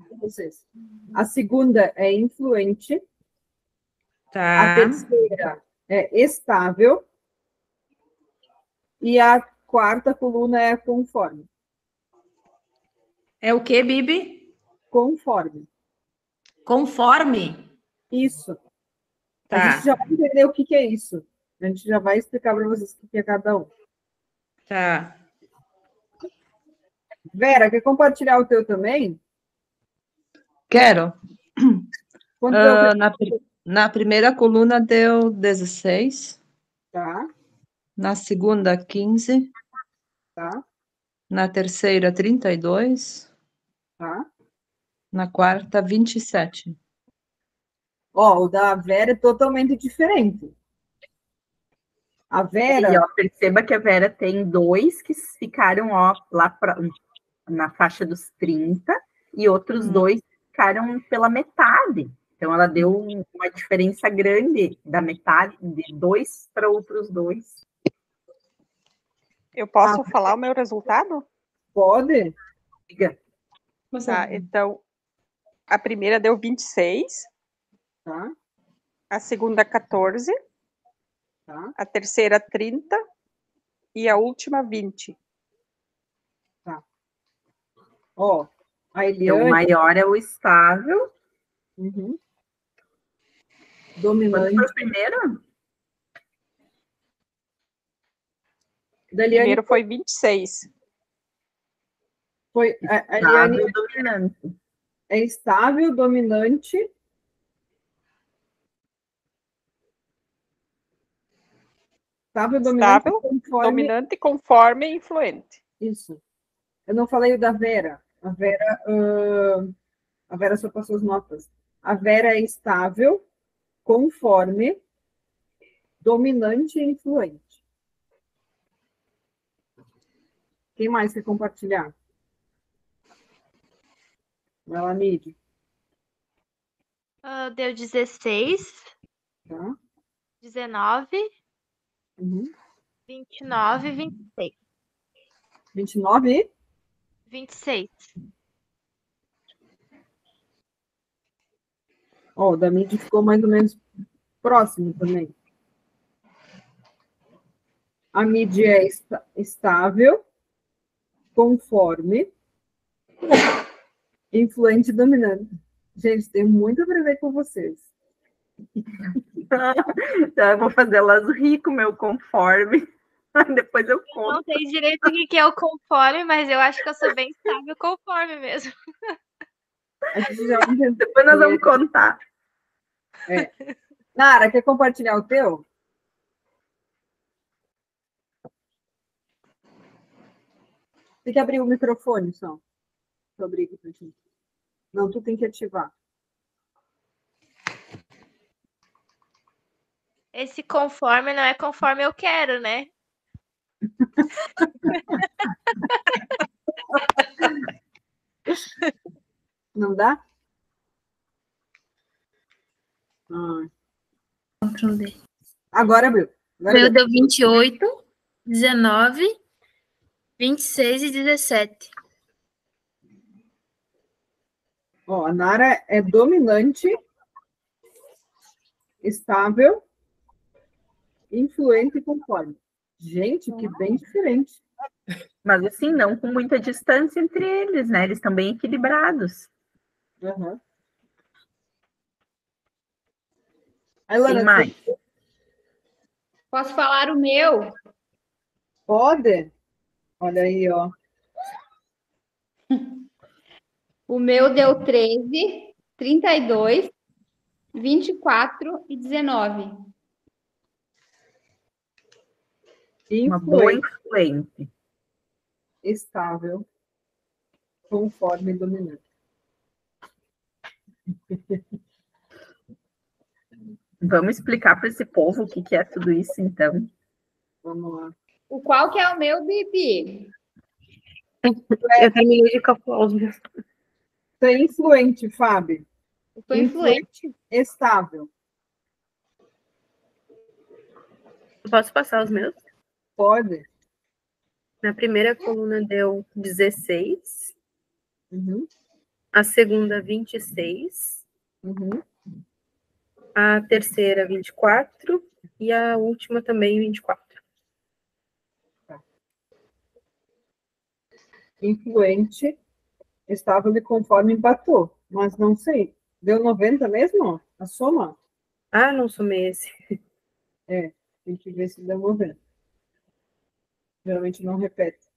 A segunda é influente. Tá. A terceira é estável. E a quarta coluna é conforme. É o que, Bibi? Conforme. Conforme? Isso. Tá. A gente já vai entender o que, que é isso. A gente já vai explicar para vocês o que é cada um. Tá. Vera, quer compartilhar o teu também? Quero. Uh, na, Na primeira coluna deu 16. Tá, Na segunda, 15. tá, Na terceira, 32. tá. Na quarta, 27. Ó, o da Vera é totalmente diferente. A Vera. E, ó, perceba que a Vera tem dois que ficaram ó, lá pra, na faixa dos 30 e outros dois ficaram pela metade. Então ela deu uma diferença grande da metade de dois para outros dois. Eu posso falar o meu resultado? Pode? Diga. Tá, então, a primeira deu 26, Tá, a segunda 14, tá, a terceira 30 e a última 20. Ó, a Então, Eliane. o maior é o estável. Uhum. Dominante. foi o primeiro? Da Eliane Primeiro foi 26. foi. A, a Eliane Estável dominante. é estável, dominante. Estável, dominante, Estável, conforme. Dominante, conforme e influente. Isso. Eu não falei o da Vera. A Vera, ah, a Vera só passou as notas. A Vera é estável, conforme, dominante e influente. Quem mais quer compartilhar? Vai lá. Ah, deu 16, Tá? 19, Uhum. 29 e 26. 29 e 26. Ó, o da Mid ficou mais ou menos próximo também. A Mid é esta- estável, conforme, influente e dominante. Gente, tem muito a aprender com vocês. Então, eu vou fazer elas rir com meu conforme. Depois eu conto. Não sei direito o que é o conforme, mas eu acho que eu sou bem estável conforme mesmo. Depois nós vamos contar. Nara, quer compartilhar o teu? Tem que abrir o microfone só. Pra gente. Não, tu tem que ativar. Esse conforme não é conforme eu quero, né? Não dá? Ah, agora abriu. Agora Meu deu 28, 19, 26 e 17. Ó, a Nara é dominante, estável, influente e conforme. Gente, que bem diferente. Mas assim, não com muita distância entre eles, né? Eles estão bem equilibrados. Aham. Aí, mais. Posso falar o meu? Pode? Olha aí, ó. O meu deu 13, 32, 24 e 19. Uma boa Influente, influente. estável, conforme dominante. Vamos explicar para esse povo o que, que é tudo isso, então. Vamos lá. O qual que é o meu, Bibi? Eu terminei de calcular os meus. Você é influente, Fábio. Eu sou influente. Estável. Eu Posso passar os meus? Pode. Na primeira coluna deu 16, Uhum, a segunda 26, uhum. a terceira 24 e a última também 24. Influente, estável e conforme empatou. Mas não sei. Deu 90 mesmo? A soma? Ah, não somei esse. É, tem que ver se deu 90. Geralmente não repete.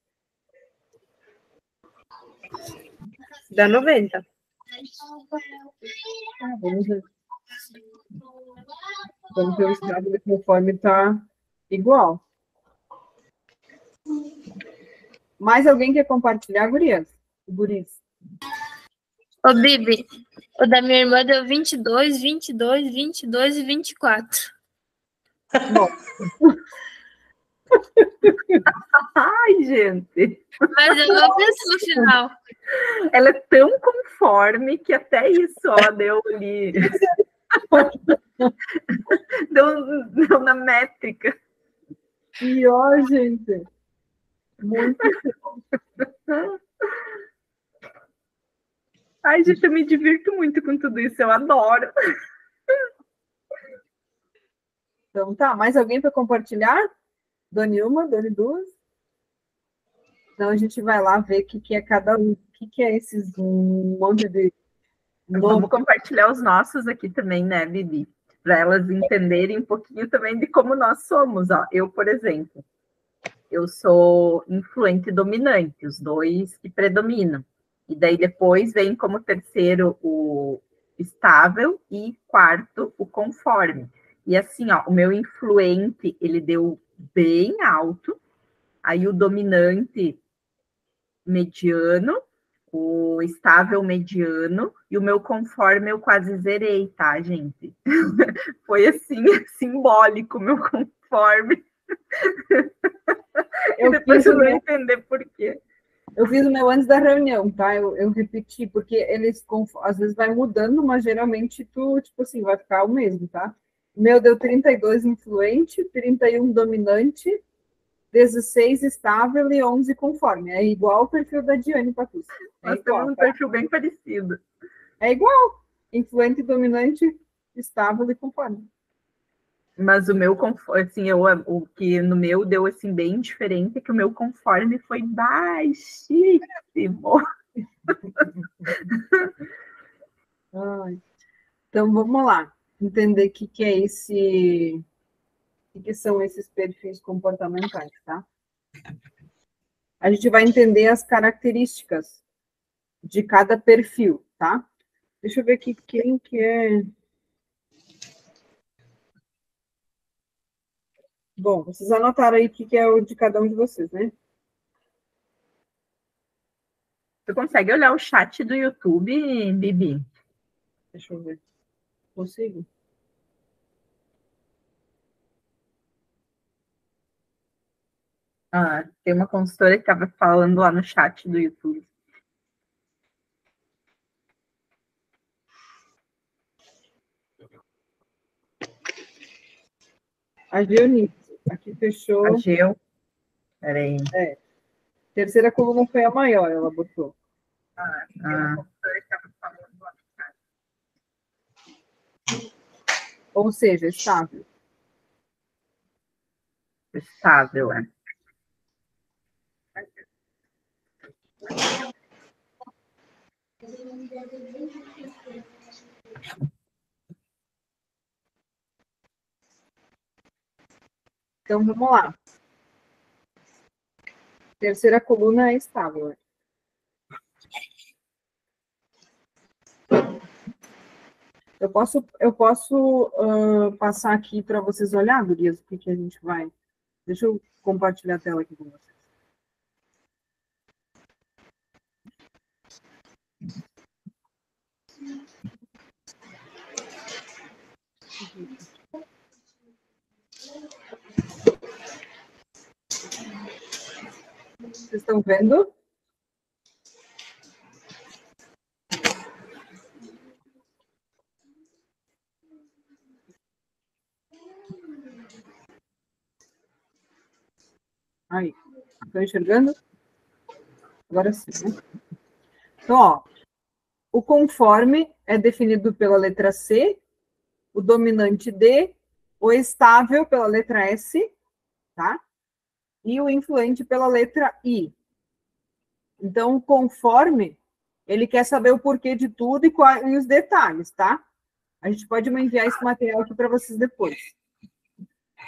Dá 90. Ah, vamos ver. Vamos ver o estável conforme está igual. Mais alguém quer compartilhar, gurias? Guris? Ô, Bibi, o da minha irmã deu 22, 22, 22 e 24. Bom. Ai, gente. Mas eu não penso no final. Ela é tão conforme que até isso, ó, deu ali. deu, deu na métrica. Pior, gente. Muito. Ai, gente, eu me divirto muito com tudo isso, eu adoro. Então tá, mais alguém para compartilhar? Doni uma, Doni duas? Então a gente vai lá ver o que, que é cada um, o que, que é esses um monte de. Vamos compartilhar os nossos aqui também, né, Bibi? Para elas entenderem um pouquinho também de como nós somos. Ó. Eu, por exemplo, eu sou influente e dominante, os dois que predominam. E daí depois vem como terceiro o estável e quarto o conforme. E assim, ó, o meu influente, ele deu bem alto, aí o dominante mediano, o estável mediano e o meu conforme eu quase zerei, tá, gente? Foi assim, simbólico meu conforme. Eu depois eu entender por quê. Eu fiz o meu antes da reunião, tá? Eu, eu repeti, porque eles às vezes vai mudando, mas geralmente tu, tipo assim, vai ficar o mesmo, tá? Meu deu 32 influente, 31 dominante, 16 estável e 11 conforme. É igual o perfil da Diane Patrícia. É Nós igual, temos um tá? perfil bem parecido. É igual. Influente, dominante, estável e conforme. Mas o meu conforme, assim, eu, o que no meu deu assim bem diferente, é que o meu conforme foi baixíssimo. Ai. Então vamos lá, entender o que, que é esse, o que, são esses perfis comportamentais, tá? A gente vai entender as características de cada perfil, tá? Deixa eu ver aqui quem que é. Bom, vocês anotaram aí o que, que é o de cada um de vocês, né? Tu consegue olhar o chat do YouTube, Bibi? Deixa eu ver. Consigo? Ah, tem uma consultora que estava falando lá no chat do YouTube. A Geonice, aqui fechou. A Geo. Peraí. É. Terceira coluna foi a maior, ela botou. Ah, Ou seja, estável. estável, é. Então vamos lá. Terceira coluna é estável. Eu posso, eu posso ah, passar aqui para vocês olhar, Gurias, o que, que a gente vai. Deixa eu compartilhar a tela aqui com vocês. Vocês estão vendo? Aí, estão enxergando? Agora sim, né? Então, ó, o conforme é definido pela letra C, o dominante D, o estável pela letra S, tá? E o influente pela letra I. Então, o conforme, ele quer saber o porquê de tudo e, quais, e os detalhes, tá? A gente pode enviar esse material aqui para vocês depois.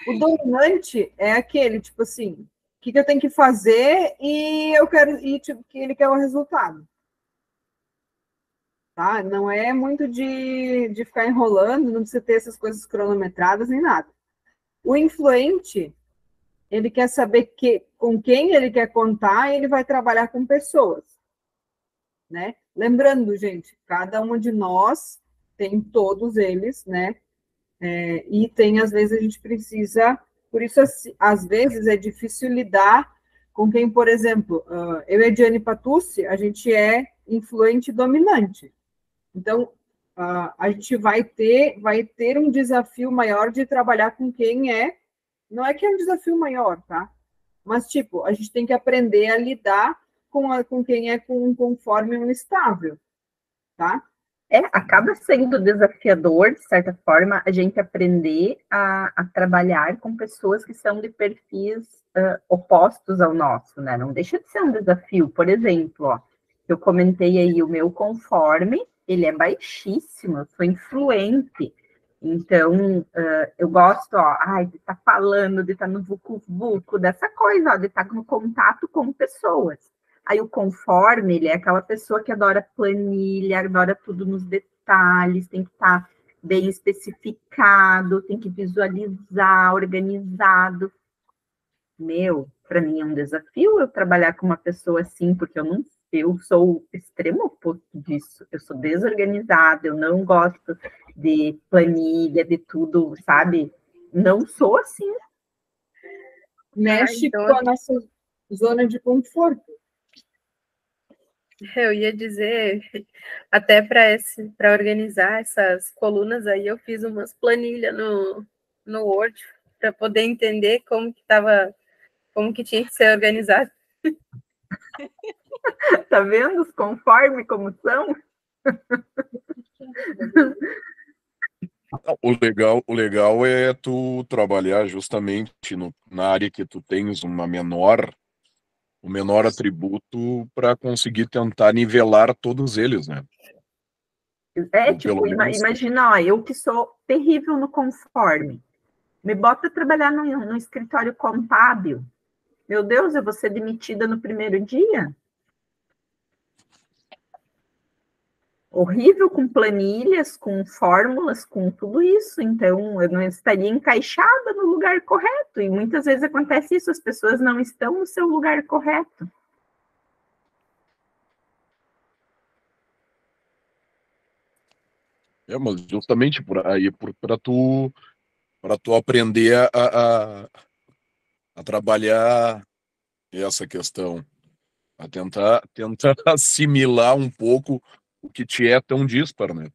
O dominante é aquele, tipo assim, que, que eu tenho que fazer e eu quero e tipo, que ele quer o resultado. tá? Não é muito de, de ficar enrolando, não precisa ter essas coisas cronometradas nem nada. O influente, ele quer saber que, com quem ele quer contar, ele vai trabalhar com pessoas, né? Lembrando, gente, cada uma de nós tem todos eles, né? É, e tem, às vezes, a gente precisa, por isso, às vezes, é difícil lidar com quem, por exemplo, uh, eu e a Diane Patucci, a gente é influente dominante. Então, a gente vai ter, vai ter um desafio maior de trabalhar com quem é, não é que é um desafio maior, tá? Mas, tipo, a gente tem que aprender a lidar com, a, com quem é com, conforme um estável, tá? É, acaba sendo desafiador, de certa forma, a gente aprender a, a trabalhar com pessoas que são de perfis uh, opostos ao nosso, né? Não deixa de ser um desafio. Por exemplo, ó, eu comentei aí o meu conforme, ele é baixíssimo, eu sou influente. Então, uh, eu gosto, ó, ai, de estar tá falando, de estar tá no vucu-vucu, dessa coisa, ó, de estar tá no contato com pessoas. Aí o conforme, ele é aquela pessoa que adora planilha, adora tudo nos detalhes, tem que estar tá bem especificado, tem que visualizar, organizado. Meu, para mim é um desafio eu trabalhar com uma pessoa assim, porque eu não eu sou o extremo oposto disso. Eu sou desorganizada, eu não gosto de planilha, de tudo, sabe? Não sou assim. Mexe então... com a nossa zona de conforto. Eu ia dizer, até para organizar essas colunas aí, eu fiz umas planilhas no, no Word para poder entender como que estava, como que tinha que ser organizado. tá vendo os conforme como são? O legal, o legal é tu trabalhar justamente no, na área que tu tens uma menor o menor atributo para conseguir tentar nivelar todos eles, né? É, Ou tipo, menos... imagina, ó, eu que sou terrível no conforme, me bota trabalhar no, no escritório contábil. Meu Deus, eu vou ser demitida no primeiro dia? Horrível com planilhas, com fórmulas, com tudo isso. Então, eu não estaria encaixada no lugar correto. E muitas vezes acontece isso, as pessoas não estão no seu lugar correto. É, mas justamente por aí, para tu, para tu aprender a, a, a trabalhar essa questão, a tentar, tentar assimilar um pouco o que te é tão dispar, né?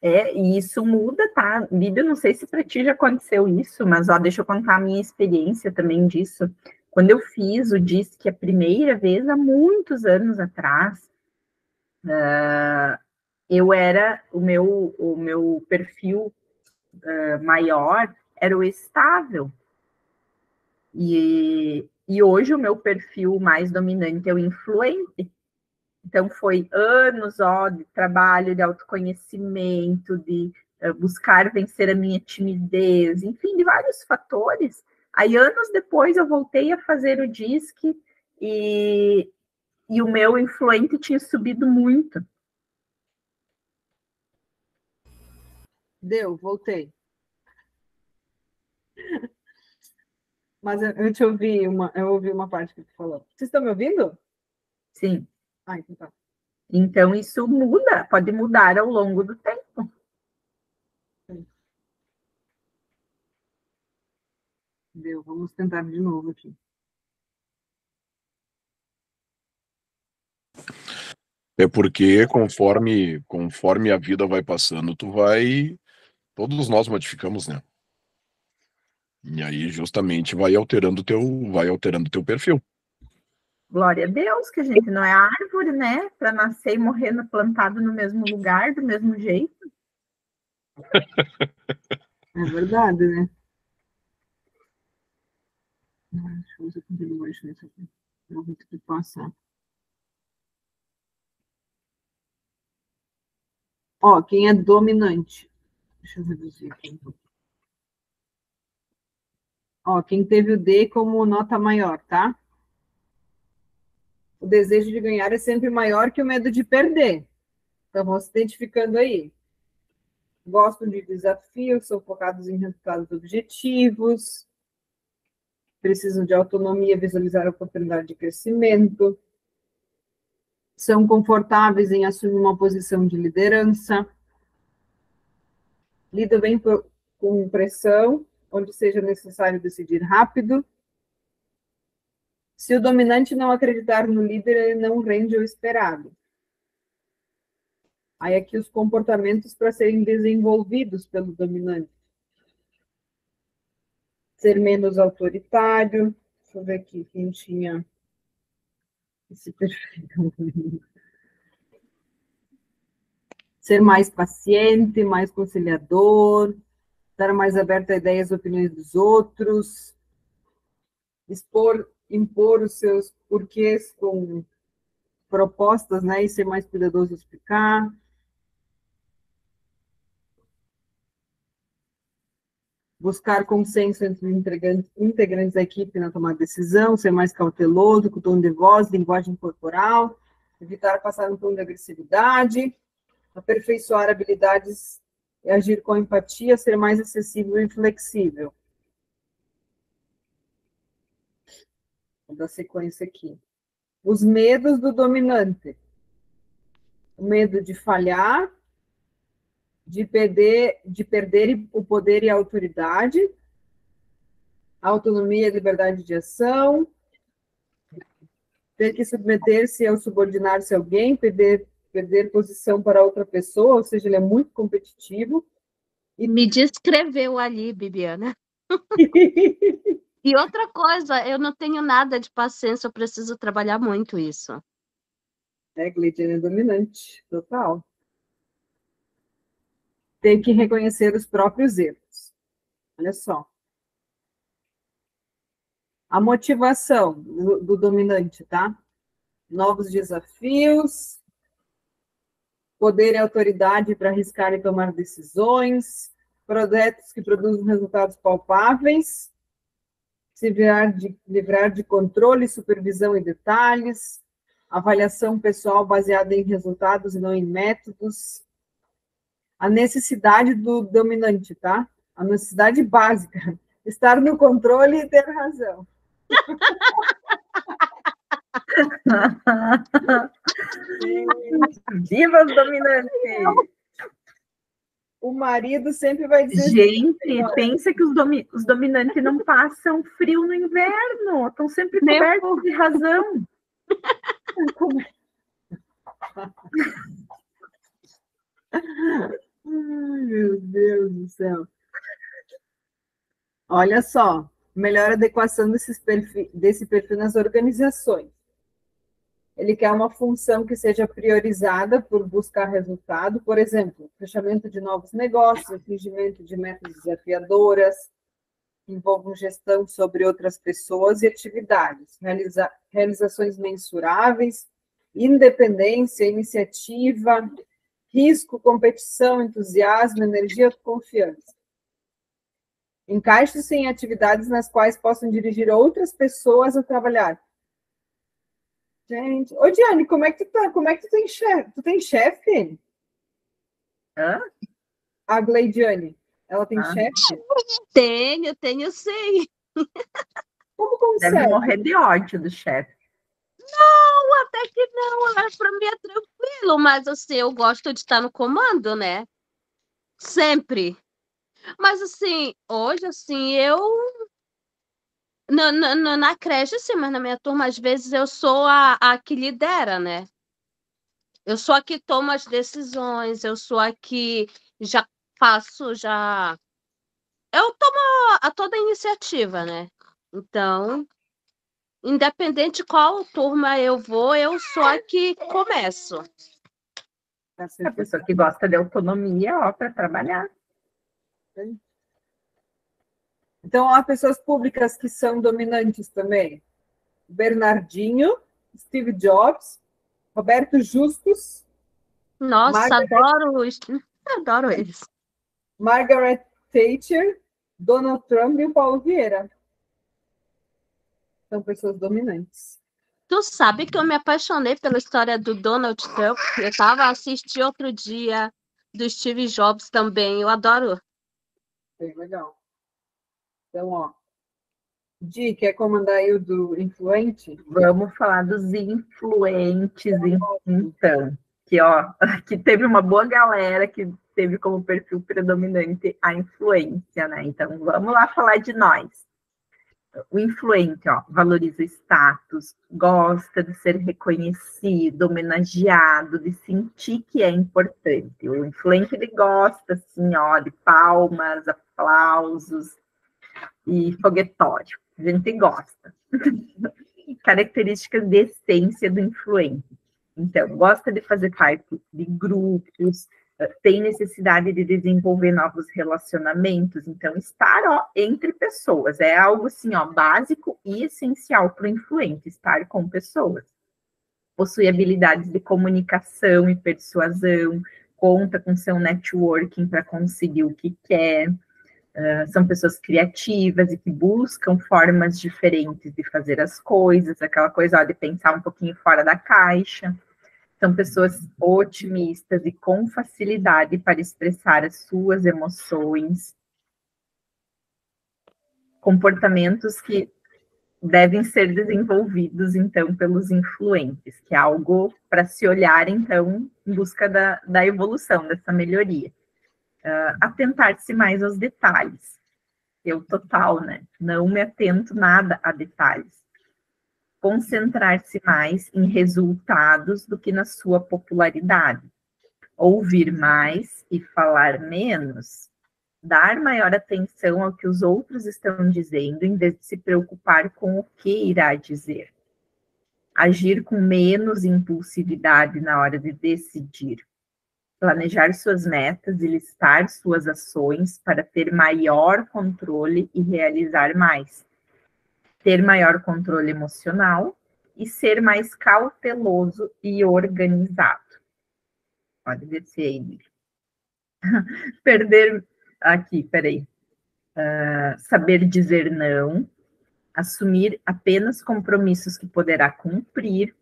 É, e isso muda, tá? Lídia, não sei se para ti já aconteceu isso, mas ó, deixa eu contar a minha experiência também disso. Quando eu fiz o DISC a primeira vez, há muitos anos atrás, uh, eu era, o meu, o meu perfil uh, maior era o estável. E, e hoje o meu perfil mais dominante é o influente. Então, foi anos ó, de trabalho, de autoconhecimento, de uh, buscar vencer a minha timidez, enfim, de vários fatores. Aí, anos depois, eu voltei a fazer o DISC e, e o meu influente tinha subido muito. Deu, voltei. Mas eu, eu te ouvi uma, eu ouvi uma parte que tu falou. Vocês estão me ouvindo? Sim. Ah, então tá. Então, isso muda, pode mudar ao longo do tempo. Deu, vamos tentar de novo aqui. É porque conforme conforme a vida vai passando, tu vai todos nós modificamos, né? E aí justamente vai alterando teu vai alterando teu perfil. Glória a Deus, que a gente não é árvore, né? Para nascer e morrer plantado no mesmo lugar, do mesmo jeito. É verdade, né? Deixa eu ver se eu consigo baixar isso aqui. Eu que passar. Ó, quem é dominante? Deixa eu reduzir aqui. Ó, quem teve o D como nota maior, tá? O desejo de ganhar é sempre maior que o medo de perder. Então, se identificando aí. Gostam de desafios, são focados em resultados objetivos, precisam de autonomia, visualizar oportunidade de crescimento, são confortáveis em assumir uma posição de liderança, lidam bem com pressão, onde seja necessário decidir rápido. Se o dominante não acreditar no líder, ele não rende o esperado. Aí aqui os comportamentos para serem desenvolvidos pelo dominante. Ser menos autoritário. Deixa eu ver aqui quem tinha esse perfil. Ser mais paciente, mais conciliador, estar mais aberto a ideias e opiniões dos outros, expor, impor os seus porquês com propostas, né, e ser mais cuidadoso de explicar. Buscar consenso entre integrantes da equipe na tomada de decisão, ser mais cauteloso com o tom de voz, linguagem corporal, evitar passar um tom de agressividade, aperfeiçoar habilidades e agir com empatia, ser mais acessível e flexível. Dar sequência aqui. Os medos do dominante. O medo de falhar, de perder, de perder o poder e a autoridade, a autonomia e liberdade de ação, ter que submeter-se ao subordinar-se a alguém, perder perder posição para outra pessoa, ou seja, ele é muito competitivo. E me descreveu ali, Bibiana. e outra coisa, eu não tenho nada de paciência, eu preciso trabalhar muito isso. É, Gleidiana é dominante, total. Tem que reconhecer os próprios erros. Olha só. A motivação do, do dominante, tá? Novos desafios, poder e autoridade para arriscar e tomar decisões, projetos que produzem resultados palpáveis, se livrar de, livrar de controle, supervisão e detalhes, avaliação pessoal baseada em resultados e não em métodos, a necessidade do dominante, tá? A necessidade básica, estar no controle e ter razão. Viva os dominantes! O marido sempre vai dizer. Gente, assim, pensa que os, domi os dominantes não passam frio no inverno, estão sempre cobertos de razão. Ai, meu Deus do céu. Olha só, melhor adequação desses perfil, desse perfil nas organizações. Ele quer uma função que seja priorizada por buscar resultado, por exemplo, fechamento de novos negócios, atingimento de metas desafiadoras, envolvam gestão sobre outras pessoas e atividades, realiza realizações mensuráveis, independência, iniciativa, risco, competição, entusiasmo, energia, confiança. Encaixe-se em atividades nas quais possam dirigir outras pessoas a trabalhar, Gente, ô Diane, como é que tu tá? Como é que tu tem chefe? Tu tem chefe? Hã? A Gleidiane, ela tem ah. chefe? Tenho, tenho sim. Como consegue? Deve morrer de ódio do chefe. Não, até que não. Para mim é tranquilo, mas assim, eu gosto de estar no comando, né? Sempre. Mas assim, hoje assim, eu na, na, na creche, sim, mas na minha turma, às vezes eu sou a, a que lidera, né? Eu sou a que toma as decisões, eu sou a que já faço, já. Eu tomo a toda a iniciativa, né? Então, independente de qual turma eu vou, eu sou a que começo. A pessoa que gosta de autonomia, ó, para trabalhar. Sim. Então, há pessoas públicas que são dominantes também. Bernardinho, Steve Jobs, Roberto Justus. Nossa, Margaret... adoro, adoro eles. Margaret Thatcher, Donald Trump e o Paulo Vieira. São pessoas dominantes. Tu sabe que eu me apaixonei pela história do Donald Trump. Eu estava assistindo outro dia do Steve Jobs também. Eu adoro. Bem legal. Então, ó. Di, quer comandar aí o do influente? Vamos falar dos influentes, então. Que, ó, que teve uma boa galera que teve como perfil predominante a influência, né? Então, vamos lá falar de nós o influente, ó, valoriza o status, gosta de ser reconhecido, homenageado, de sentir que é importante. O influente ele gosta, assim, ó, de palmas, aplausos e foguetório. A gente gosta. Características de essência do influente. Então, gosta de fazer parte de grupos, tem necessidade de desenvolver novos relacionamentos, então estar ó, entre pessoas é algo assim, ó, básico e essencial para o influente, estar com pessoas. Possui habilidades de comunicação e persuasão, conta com seu networking para conseguir o que quer. Uh, são pessoas criativas e que buscam formas diferentes de fazer as coisas, aquela coisa ó, de pensar um pouquinho fora da caixa são pessoas otimistas e com facilidade para expressar as suas emoções. Comportamentos que devem ser desenvolvidos, então, pelos influentes, que é algo para se olhar, então, em busca da, da evolução, dessa melhoria. Uh, atentar-se mais aos detalhes. Eu, total, né? Não me atento nada a detalhes. Concentrar-se mais em resultados do que na sua popularidade, ouvir mais e falar menos, dar maior atenção ao que os outros estão dizendo em vez de se preocupar com o que irá dizer, agir com menos impulsividade na hora de decidir, planejar suas metas e listar suas ações para ter maior controle e realizar mais ter maior controle emocional e ser mais cauteloso e organizado. Pode descer aí, Perder. Aqui, peraí. Uh, saber dizer não, assumir apenas compromissos que poderá cumprir,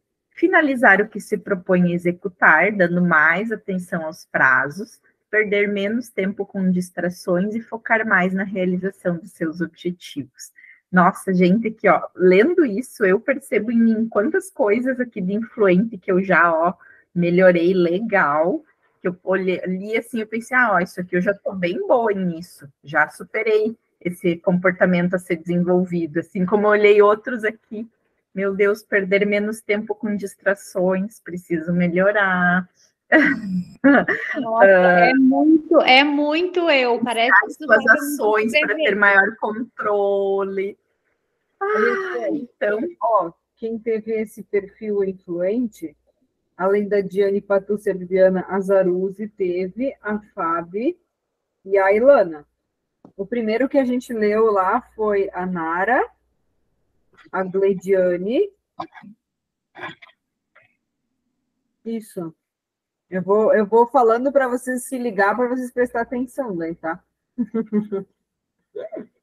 finalizar o que se propõe executar, dando mais atenção aos prazos, perder menos tempo com distrações e focar mais na realização de seus objetivos. Nossa, gente, aqui, ó, lendo isso, eu percebo em mim quantas coisas aqui de influente que eu já, ó, melhorei legal, que eu olhei, li assim, eu pensei, ah, ó, isso aqui eu já tô bem boa nisso, já superei esse comportamento a ser desenvolvido, assim como eu olhei outros aqui, meu Deus, perder menos tempo com distrações, preciso melhorar. Nossa, é muito, é muito eu, parece suas ações para ter maior controle. Ah, então, ó, quem teve esse perfil influente, além da Diane Patúcia Viviana Azaruzzi, teve a Fábio e a Ilana. O primeiro que a gente leu lá foi a Nara, a Gleidiane. Isso. Eu vou, eu vou falando para vocês se ligar, para vocês prestar atenção, daí, tá?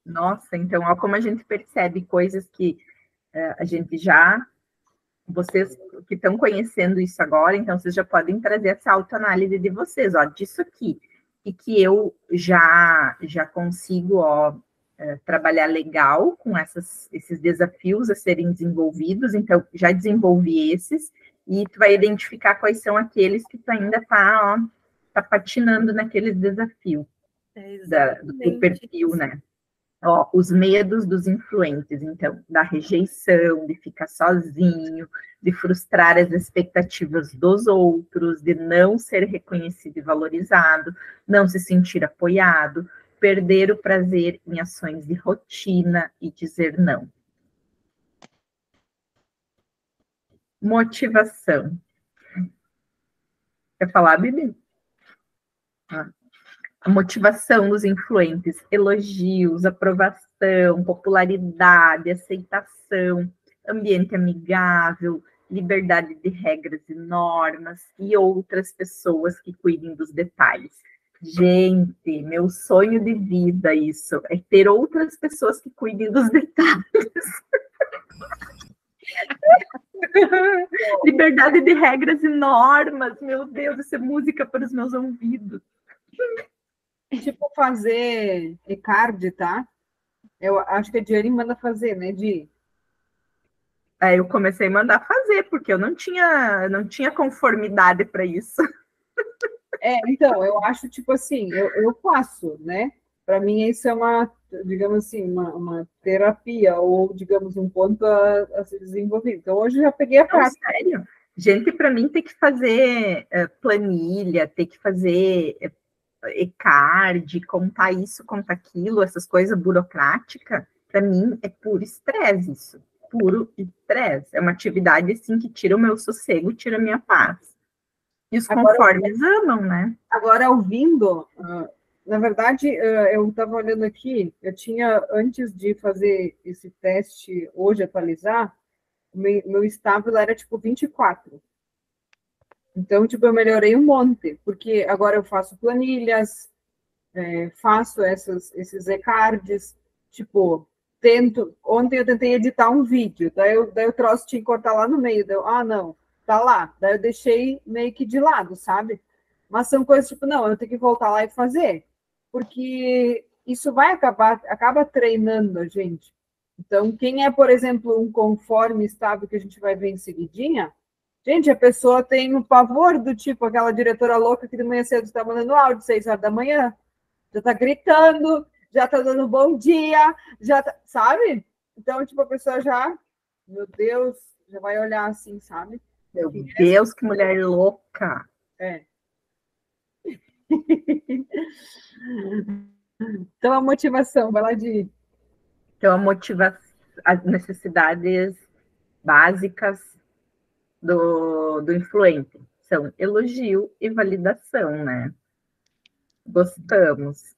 Nossa, então, ó, como a gente percebe coisas que uh, a gente já, vocês que estão conhecendo isso agora, então vocês já podem trazer essa autoanálise de vocês, ó, disso aqui, e que eu já, já consigo, ó, uh, trabalhar legal com essas, esses desafios a serem desenvolvidos, então já desenvolvi esses, e tu vai identificar quais são aqueles que tu ainda tá, ó, tá patinando naqueles desafios é da, do teu perfil, né? Ó, os medos dos influentes, então, da rejeição, de ficar sozinho, de frustrar as expectativas dos outros, de não ser reconhecido e valorizado, não se sentir apoiado, perder o prazer em ações de rotina e dizer não. Motivação. Quer falar, Bibi? Ah a motivação dos influentes, elogios, aprovação, popularidade, aceitação, ambiente amigável, liberdade de regras e normas e outras pessoas que cuidem dos detalhes. Gente, meu sonho de vida isso é ter outras pessoas que cuidem dos detalhes. Liberdade de regras e normas. Meu Deus, isso é música para os meus ouvidos. Tipo, fazer e-card, tá? Eu acho que a Diane manda fazer, né, Di? Aí eu comecei a mandar fazer, porque eu não tinha, não tinha conformidade para isso. É, então, eu acho, tipo assim, eu, eu faço, né? Para mim, isso é uma, digamos assim, uma, uma terapia, ou, digamos, um ponto a, a ser desenvolvido. Então, hoje eu já peguei a prática. Sério? Gente, para mim, tem que fazer uh, planilha, tem que fazer e-card, contar isso, contar aquilo, essas coisas burocráticas, para mim é puro estresse isso. Puro estresse. É uma atividade assim que tira o meu sossego, tira a minha paz. E os Agora, conformes amam, né? Agora, ouvindo, uh, na verdade, uh, eu estava olhando aqui, eu tinha, antes de fazer esse teste hoje, atualizar, meu, meu estável era tipo 24. Então, tipo, eu melhorei um monte, porque agora eu faço planilhas, é, faço essas, esses e-cards, tipo, tento. Ontem eu tentei editar um vídeo, daí eu, daí eu trouxe, tinha que cortar lá no meio, daí eu, ah, não, tá lá. Daí eu deixei meio que de lado, sabe? Mas são coisas tipo, não, eu tenho que voltar lá e fazer, porque isso vai acabar, acaba treinando a gente. Então, quem é, por exemplo, um conforme estável que a gente vai ver em seguidinha, Gente, a pessoa tem um pavor do tipo aquela diretora louca que de manhã cedo está mandando áudio, seis horas da manhã, já está gritando, já está dando bom dia, já tá, sabe? Então, tipo, a pessoa já, meu Deus, já vai olhar assim, sabe? Meu Deus, que mulher louca! É. então, a motivação, vai lá de. Então, a motivação, as necessidades básicas do, do influente são elogio e validação, né? Gostamos.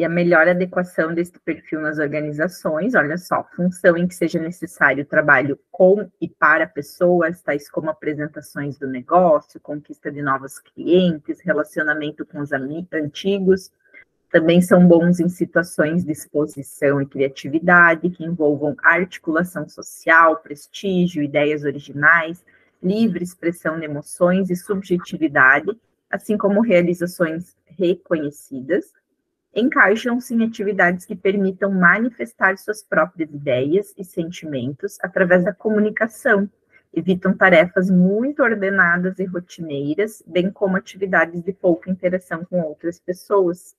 E a melhor adequação desse perfil nas organizações, olha só, função em que seja necessário trabalho com e para pessoas, tais como apresentações do negócio, conquista de novos clientes, relacionamento com os antigos, também são bons em situações de exposição e criatividade que envolvam articulação social, prestígio, ideias originais, livre expressão de emoções e subjetividade, assim como realizações reconhecidas, encaixam-se em atividades que permitam manifestar suas próprias ideias e sentimentos através da comunicação, evitam tarefas muito ordenadas e rotineiras, bem como atividades de pouca interação com outras pessoas.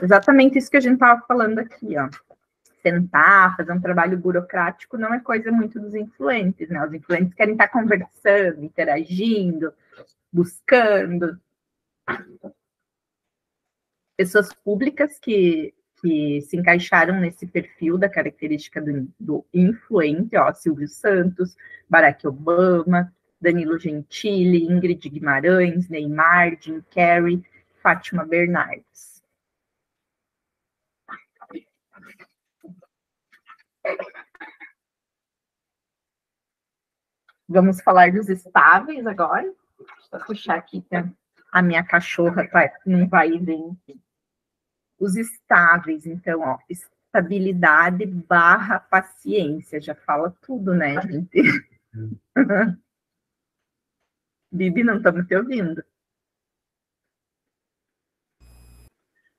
Exatamente isso que a gente estava falando aqui, ó. Sentar, fazer um trabalho burocrático não é coisa muito dos influentes, né? Os influentes querem estar conversando, interagindo, buscando. Pessoas públicas que, que se encaixaram nesse perfil da característica do, do influente, ó, Silvio Santos, Barack Obama, Danilo Gentili, Ingrid Guimarães, Neymar, Jim Carrey, Fátima Bernardes. Vamos falar dos estáveis agora. Eu puxar aqui que a minha cachorra tá, não vai bem. Os estáveis, então, ó, estabilidade barra paciência, já fala tudo, né, gente? Bibi, não estamos te ouvindo.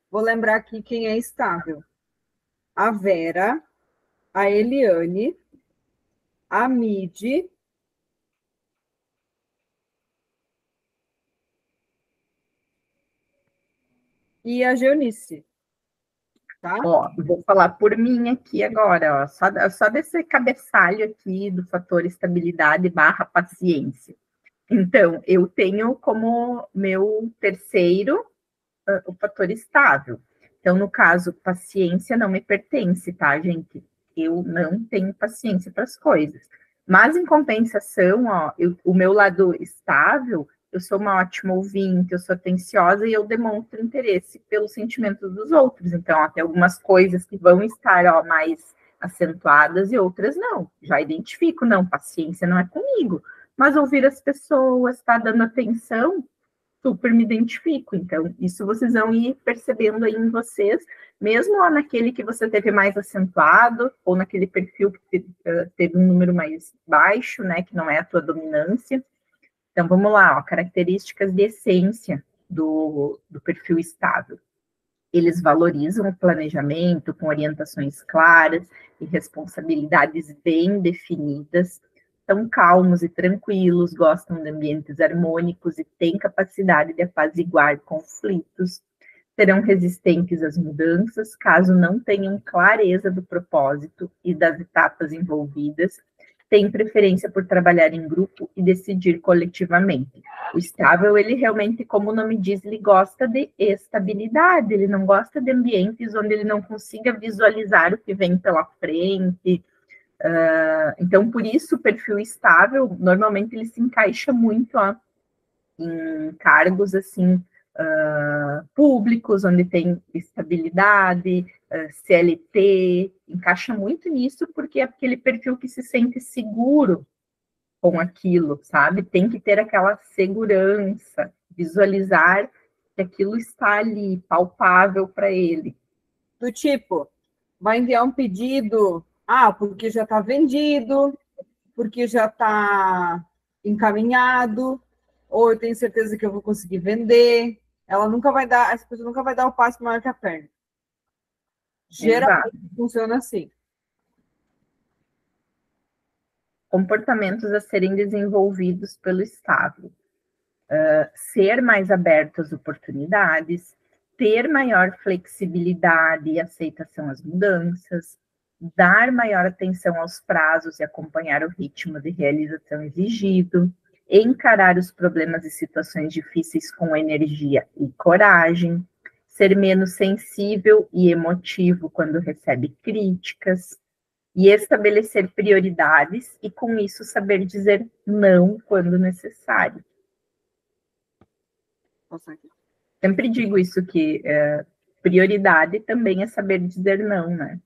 Vou lembrar aqui quem é estável. A Vera, a Eliane, a Midi, e a Geonice. Tá? Ó, vou falar por mim aqui agora, ó, só, só desse cabeçalho aqui do fator estabilidade barra paciência. Então, eu tenho como meu terceiro uh, o fator estável. Então, no caso, paciência não me pertence, tá, gente? Eu não tenho paciência para as coisas. Mas, em compensação, ó, eu, o meu lado estável, eu sou uma ótima ouvinte, eu sou atenciosa e eu demonstro interesse pelos sentimentos dos outros. Então, ó, tem algumas coisas que vão estar ó, mais acentuadas e outras não. Já identifico, não, paciência não é comigo. Mas ouvir as pessoas, estar tá dando atenção, super me identifico. Então, isso vocês vão ir percebendo aí em vocês, mesmo lá naquele que você teve mais acentuado, ou naquele perfil que teve um número mais baixo, né, que não é a tua dominância. Então, vamos lá, ó, características de essência do, do perfil estável. Eles valorizam o planejamento com orientações claras e responsabilidades bem definidas, são calmos e tranquilos, gostam de ambientes harmônicos e têm capacidade de apaziguar conflitos, serão resistentes às mudanças caso não tenham clareza do propósito e das etapas envolvidas tem preferência por trabalhar em grupo e decidir coletivamente. O estável, ele realmente, como o nome diz, ele gosta de estabilidade, ele não gosta de ambientes onde ele não consiga visualizar o que vem pela frente. Uh, então, por isso, o perfil estável, normalmente, ele se encaixa muito ó, em cargos, assim, uh, públicos, onde tem estabilidade, CLT, encaixa muito nisso, porque é aquele perfil que se sente seguro com aquilo, sabe? Tem que ter aquela segurança, visualizar que aquilo está ali, palpável para ele. Do tipo, vai enviar um pedido, ah, porque já está vendido, porque já está encaminhado, ou eu tenho certeza que eu vou conseguir vender. Ela nunca vai dar, essa pessoa nunca vai dar o passo maior que a perna. Geralmente Exato. funciona assim. Comportamentos a serem desenvolvidos pelo Estado. Uh, ser mais aberto às oportunidades, ter maior flexibilidade e aceitação às mudanças, dar maior atenção aos prazos e acompanhar o ritmo de realização exigido, encarar os problemas e situações difíceis com energia e coragem, ser menos sensível e emotivo quando recebe críticas, e estabelecer prioridades e, com isso, saber dizer não quando necessário. Sempre digo isso, que é, prioridade também é saber dizer não, né?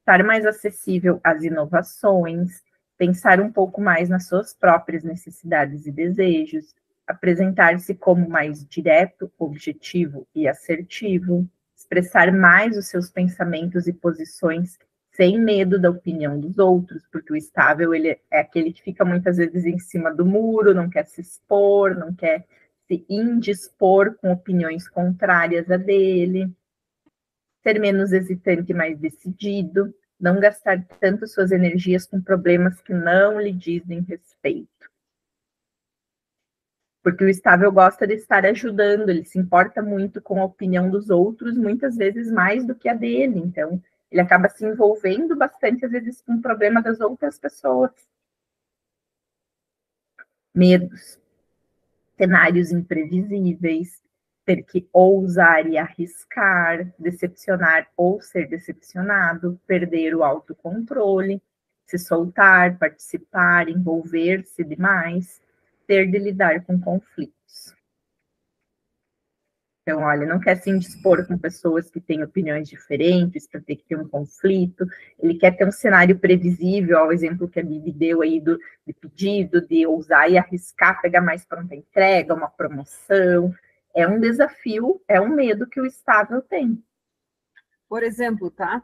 Estar mais acessível às inovações, pensar um pouco mais nas suas próprias necessidades e desejos, apresentar-se como mais direto, objetivo e assertivo, expressar mais os seus pensamentos e posições sem medo da opinião dos outros, porque o estável ele é aquele que fica muitas vezes em cima do muro, não quer se expor, não quer se indispor com opiniões contrárias a dele, ser menos hesitante e mais decidido, não gastar tanto suas energias com problemas que não lhe dizem respeito. Porque o estável gosta de estar ajudando, ele se importa muito com a opinião dos outros, muitas vezes mais do que a dele. Então, ele acaba se envolvendo bastante, às vezes, com o problema das outras pessoas. Medos, cenários imprevisíveis, ter que ousar e arriscar, decepcionar ou ser decepcionado, perder o autocontrole, se soltar, participar, envolver-se demais, ter de lidar com conflitos. Então, olha, não quer se indispor com pessoas que têm opiniões diferentes para ter que ter um conflito, ele quer ter um cenário previsível, ao exemplo que a Bibi deu aí do, de pedido, de ousar e arriscar, pegar mais pronta entrega, uma promoção, é um desafio, é um medo que o estável tem. Por exemplo, tá?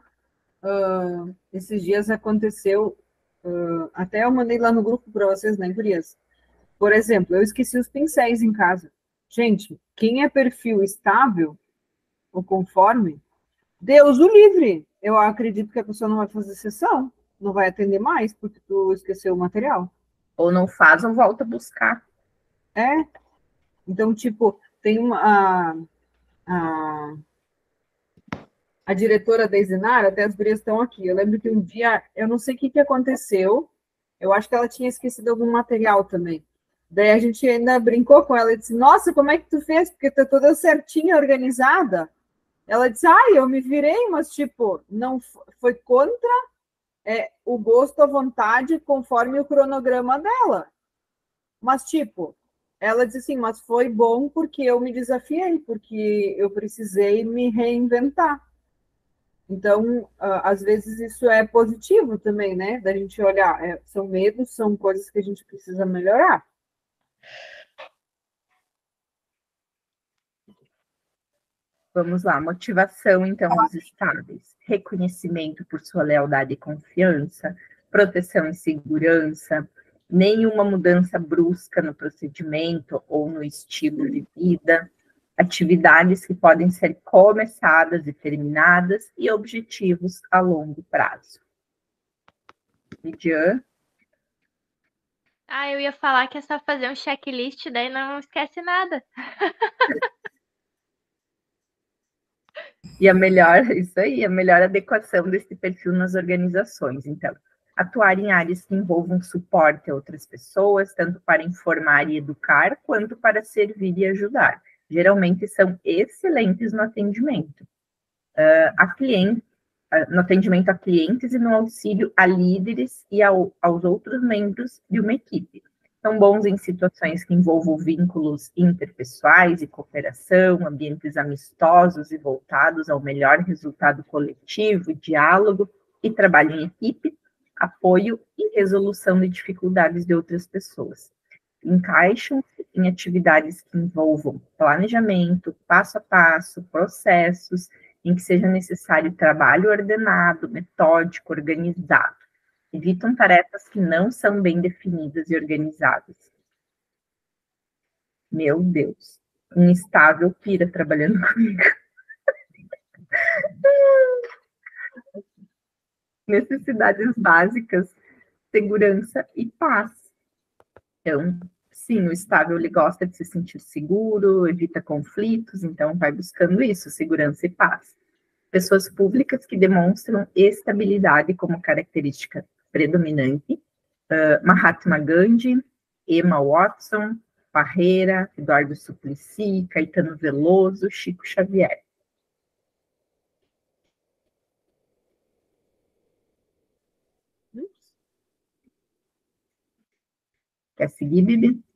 Uh, esses dias aconteceu, uh, até eu mandei lá no grupo para vocês, né, Gurias? Por exemplo, eu esqueci os pincéis em casa. Gente, quem é perfil estável, ou conforme, Deus o livre. Eu acredito que a pessoa não vai fazer sessão, não vai atender mais, porque tu esqueceu o material. Ou não faz ou volta a buscar. É. Então, tipo, tem uma. A, a diretora da Isinar, até as gurias estão aqui. Eu lembro que um dia, eu não sei o que, que aconteceu, eu acho que ela tinha esquecido algum material também. Daí a gente ainda brincou com ela e disse: Nossa, como é que tu fez? Porque tá toda certinha, organizada. Ela disse: Ai, eu me virei, mas tipo, não foi contra é, o gosto, a vontade, conforme o cronograma dela. Mas, tipo, ela disse assim, mas foi bom porque eu me desafiei, porque eu precisei me reinventar. Então, às vezes isso é positivo também, né? Da gente olhar, é, são medos, são coisas que a gente precisa melhorar. Vamos lá, motivação, então, dos estáveis. Reconhecimento por sua lealdade e confiança, proteção e segurança, nenhuma mudança brusca no procedimento ou no estilo de vida, atividades que podem ser começadas e terminadas e objetivos a longo prazo. Midian? Ah, eu ia falar que é só fazer um checklist, daí não esquece nada. e a melhor, isso aí, a melhor adequação desse perfil nas organizações. Então, atuar em áreas que envolvam suporte a outras pessoas, tanto para informar e educar, quanto para servir e ajudar geralmente são excelentes no atendimento. Uh, a cliente, no atendimento a clientes e no auxílio a líderes e ao, aos outros membros de uma equipe. São bons em situações que envolvam vínculos interpessoais e cooperação, ambientes amistosos e voltados ao melhor resultado coletivo, diálogo e trabalho em equipe, apoio e resolução de dificuldades de outras pessoas encaixam em atividades que envolvam planejamento, passo a passo, processos, em que seja necessário trabalho ordenado, metódico, organizado. Evitam tarefas que não são bem definidas e organizadas. Meu Deus, um estável pira trabalhando comigo. Necessidades básicas, segurança e paz então, sim, o estável ele gosta de se sentir seguro, evita conflitos, então vai buscando isso, segurança e paz. Pessoas públicas que demonstram estabilidade como característica predominante, uh, Mahatma Gandhi, Emma Watson, Parreira, Eduardo Suplicy, Caetano Veloso, Chico Xavier. Quer seguir, Bibi?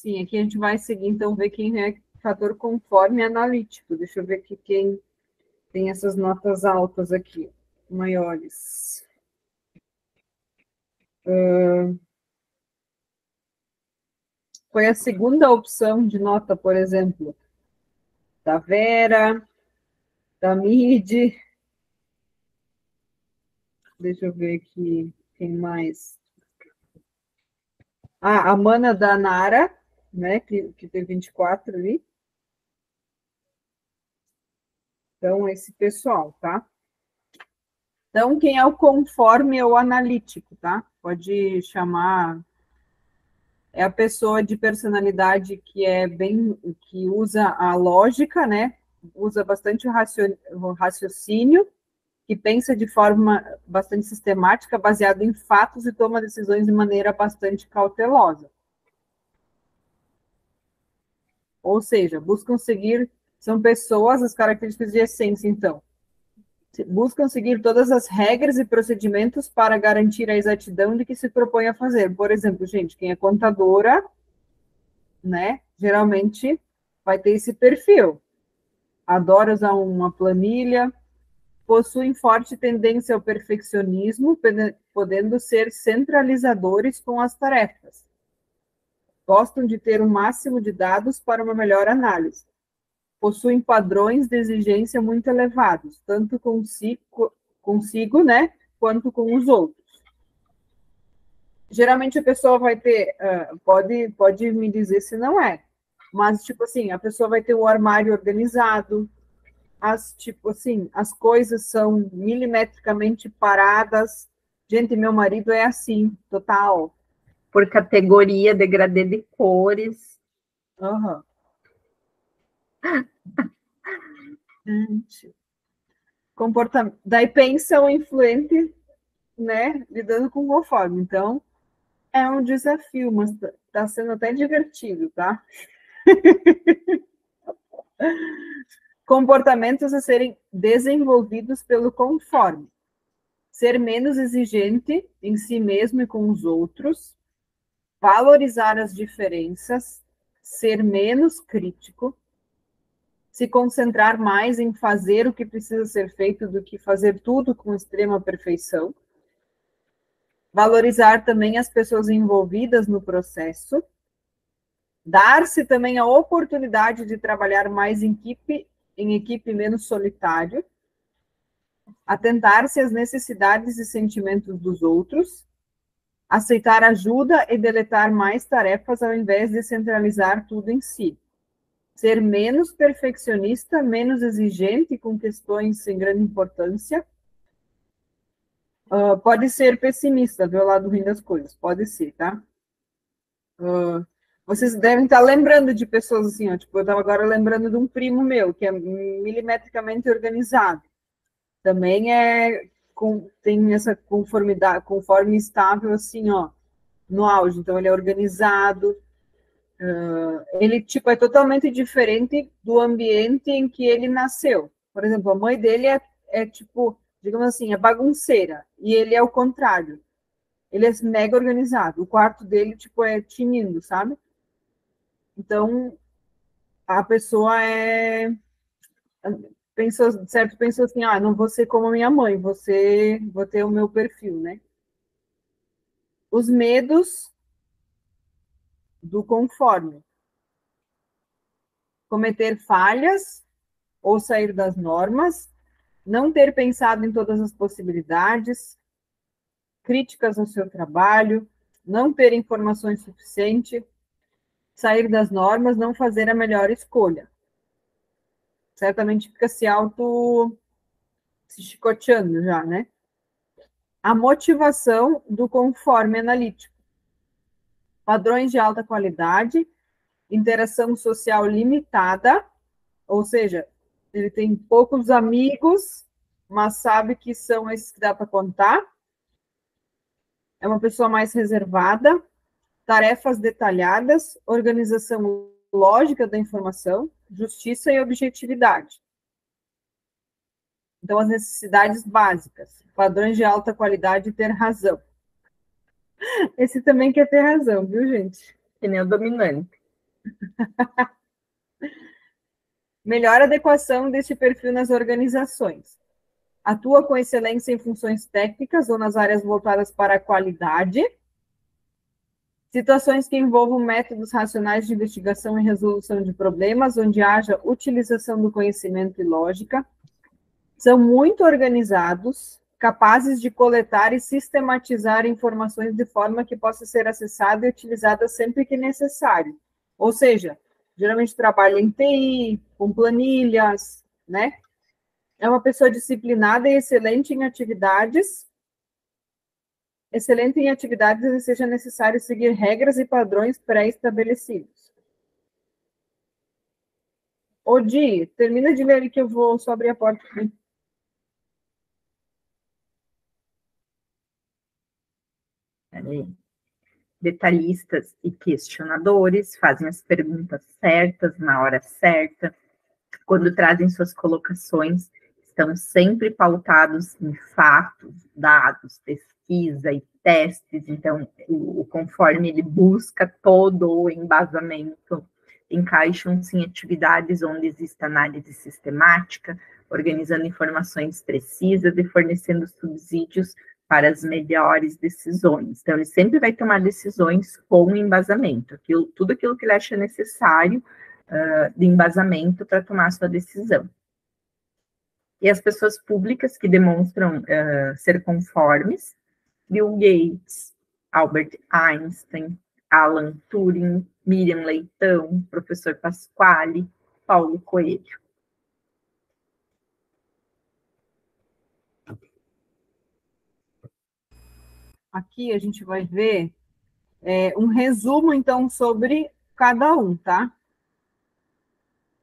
Sim, aqui a gente vai seguir, então, ver quem é fator conforme analítico. Deixa eu ver aqui quem tem essas notas altas aqui, maiores. Uh, foi a segunda opção de nota, por exemplo, da Vera, da Mid. Deixa eu ver aqui quem mais. Ah, a mana da Nara, né, que, que tem 24 ali. Então, esse pessoal, tá? Então, quem é o conforme é o analítico, tá? Pode chamar. É a pessoa de personalidade que é bem. que usa a lógica, né? Usa bastante raciocínio que pensa de forma bastante sistemática, baseado em fatos e toma decisões de maneira bastante cautelosa. Ou seja, buscam seguir, são pessoas, as características de essência, então. Buscam seguir todas as regras e procedimentos para garantir a exatidão de que se propõe a fazer. Por exemplo, gente, quem é contadora, né, geralmente vai ter esse perfil. Adora usar uma planilha, possuem forte tendência ao perfeccionismo, podendo ser centralizadores com as tarefas. Gostam de ter um máximo de dados para uma melhor análise. Possuem padrões de exigência muito elevados, tanto consigo, consigo né, quanto com os outros. Geralmente a pessoa vai ter, uh, pode, pode me dizer se não é, mas tipo assim, a pessoa vai ter o armário organizado, as tipo assim, as coisas são milimetricamente paradas. Gente, meu marido é assim, total. Por categoria, degradê de cores. Uhum. Gente. Comportamento. Daí pensa o influente, né, lidando com conforme. Então, é um desafio, mas tá, tá sendo até divertido, tá? comportamentos a serem desenvolvidos pelo conforme, ser menos exigente em si mesmo e com os outros, valorizar as diferenças, ser menos crítico, se concentrar mais em fazer o que precisa ser feito do que fazer tudo com extrema perfeição, valorizar também as pessoas envolvidas no processo, dar-se também a oportunidade de trabalhar mais em equipe em equipe menos solitário, atentar-se às necessidades e sentimentos dos outros, aceitar ajuda e deletar mais tarefas ao invés de centralizar tudo em si, ser menos perfeccionista, menos exigente com questões sem grande importância, uh, pode ser pessimista, ver o lado ruim das coisas, pode ser, tá? Uh, vocês devem estar lembrando de pessoas assim, ó, tipo, eu estava agora lembrando de um primo meu, que é milimetricamente organizado. Também é com, tem essa conformidade, conforme estável, assim, ó, no auge. Então, ele é organizado, uh, ele, tipo, é totalmente diferente do ambiente em que ele nasceu. Por exemplo, a mãe dele é, é tipo, digamos assim, é bagunceira, e ele é o contrário. Ele é mega organizado. O quarto dele, tipo, é tinindo, sabe? Então, a pessoa é pensou, certo, pensou assim, ah, não vou ser como minha mãe, você vou ter o meu perfil, né? Os medos do conforme. Cometer falhas ou sair das normas, não ter pensado em todas as possibilidades, críticas ao seu trabalho, não ter informações suficientes, sair das normas, não fazer a melhor escolha. Certamente fica se auto se chicoteando já, né? A motivação do conforme analítico. Padrões de alta qualidade, interação social limitada, ou seja, ele tem poucos amigos, mas sabe que são esses que dá para contar. É uma pessoa mais reservada, tarefas detalhadas, organização lógica da informação, justiça e objetividade. Então, as necessidades básicas, padrões de alta qualidade e ter razão. Esse também quer ter razão, viu, gente? Que nem o dominante. Melhor adequação deste perfil nas organizações. Atua com excelência em funções técnicas ou nas áreas voltadas para a qualidade Situações que envolvam métodos racionais de investigação e resolução de problemas, onde haja utilização do conhecimento e lógica, são muito organizados, capazes de coletar e sistematizar informações de forma que possa ser acessada e utilizada sempre que necessário. Ou seja, geralmente trabalha em TI, com planilhas, né? É uma pessoa disciplinada e excelente em atividades excelente em atividades e seja necessário seguir regras e padrões pré-estabelecidos. Odi, termina de ler que eu vou só abrir a porta aqui. Detalhistas e questionadores fazem as perguntas certas na hora certa, quando trazem suas colocações, estão sempre pautados em fatos, dados, pesquisas pesquisa e testes, então o, conforme ele busca todo o embasamento, encaixam-se em atividades onde existe análise sistemática, organizando informações precisas e fornecendo subsídios para as melhores decisões. Então, ele sempre vai tomar decisões com embasamento, aquilo, tudo aquilo que ele acha necessário uh, de embasamento para tomar sua decisão. E as pessoas públicas que demonstram uh, ser conformes Bill Gates, Albert Einstein, Alan Turing, Miriam Leitão, professor Pasquale, Paulo Coelho. Aqui a gente vai ver é, um resumo, então, sobre cada um, tá?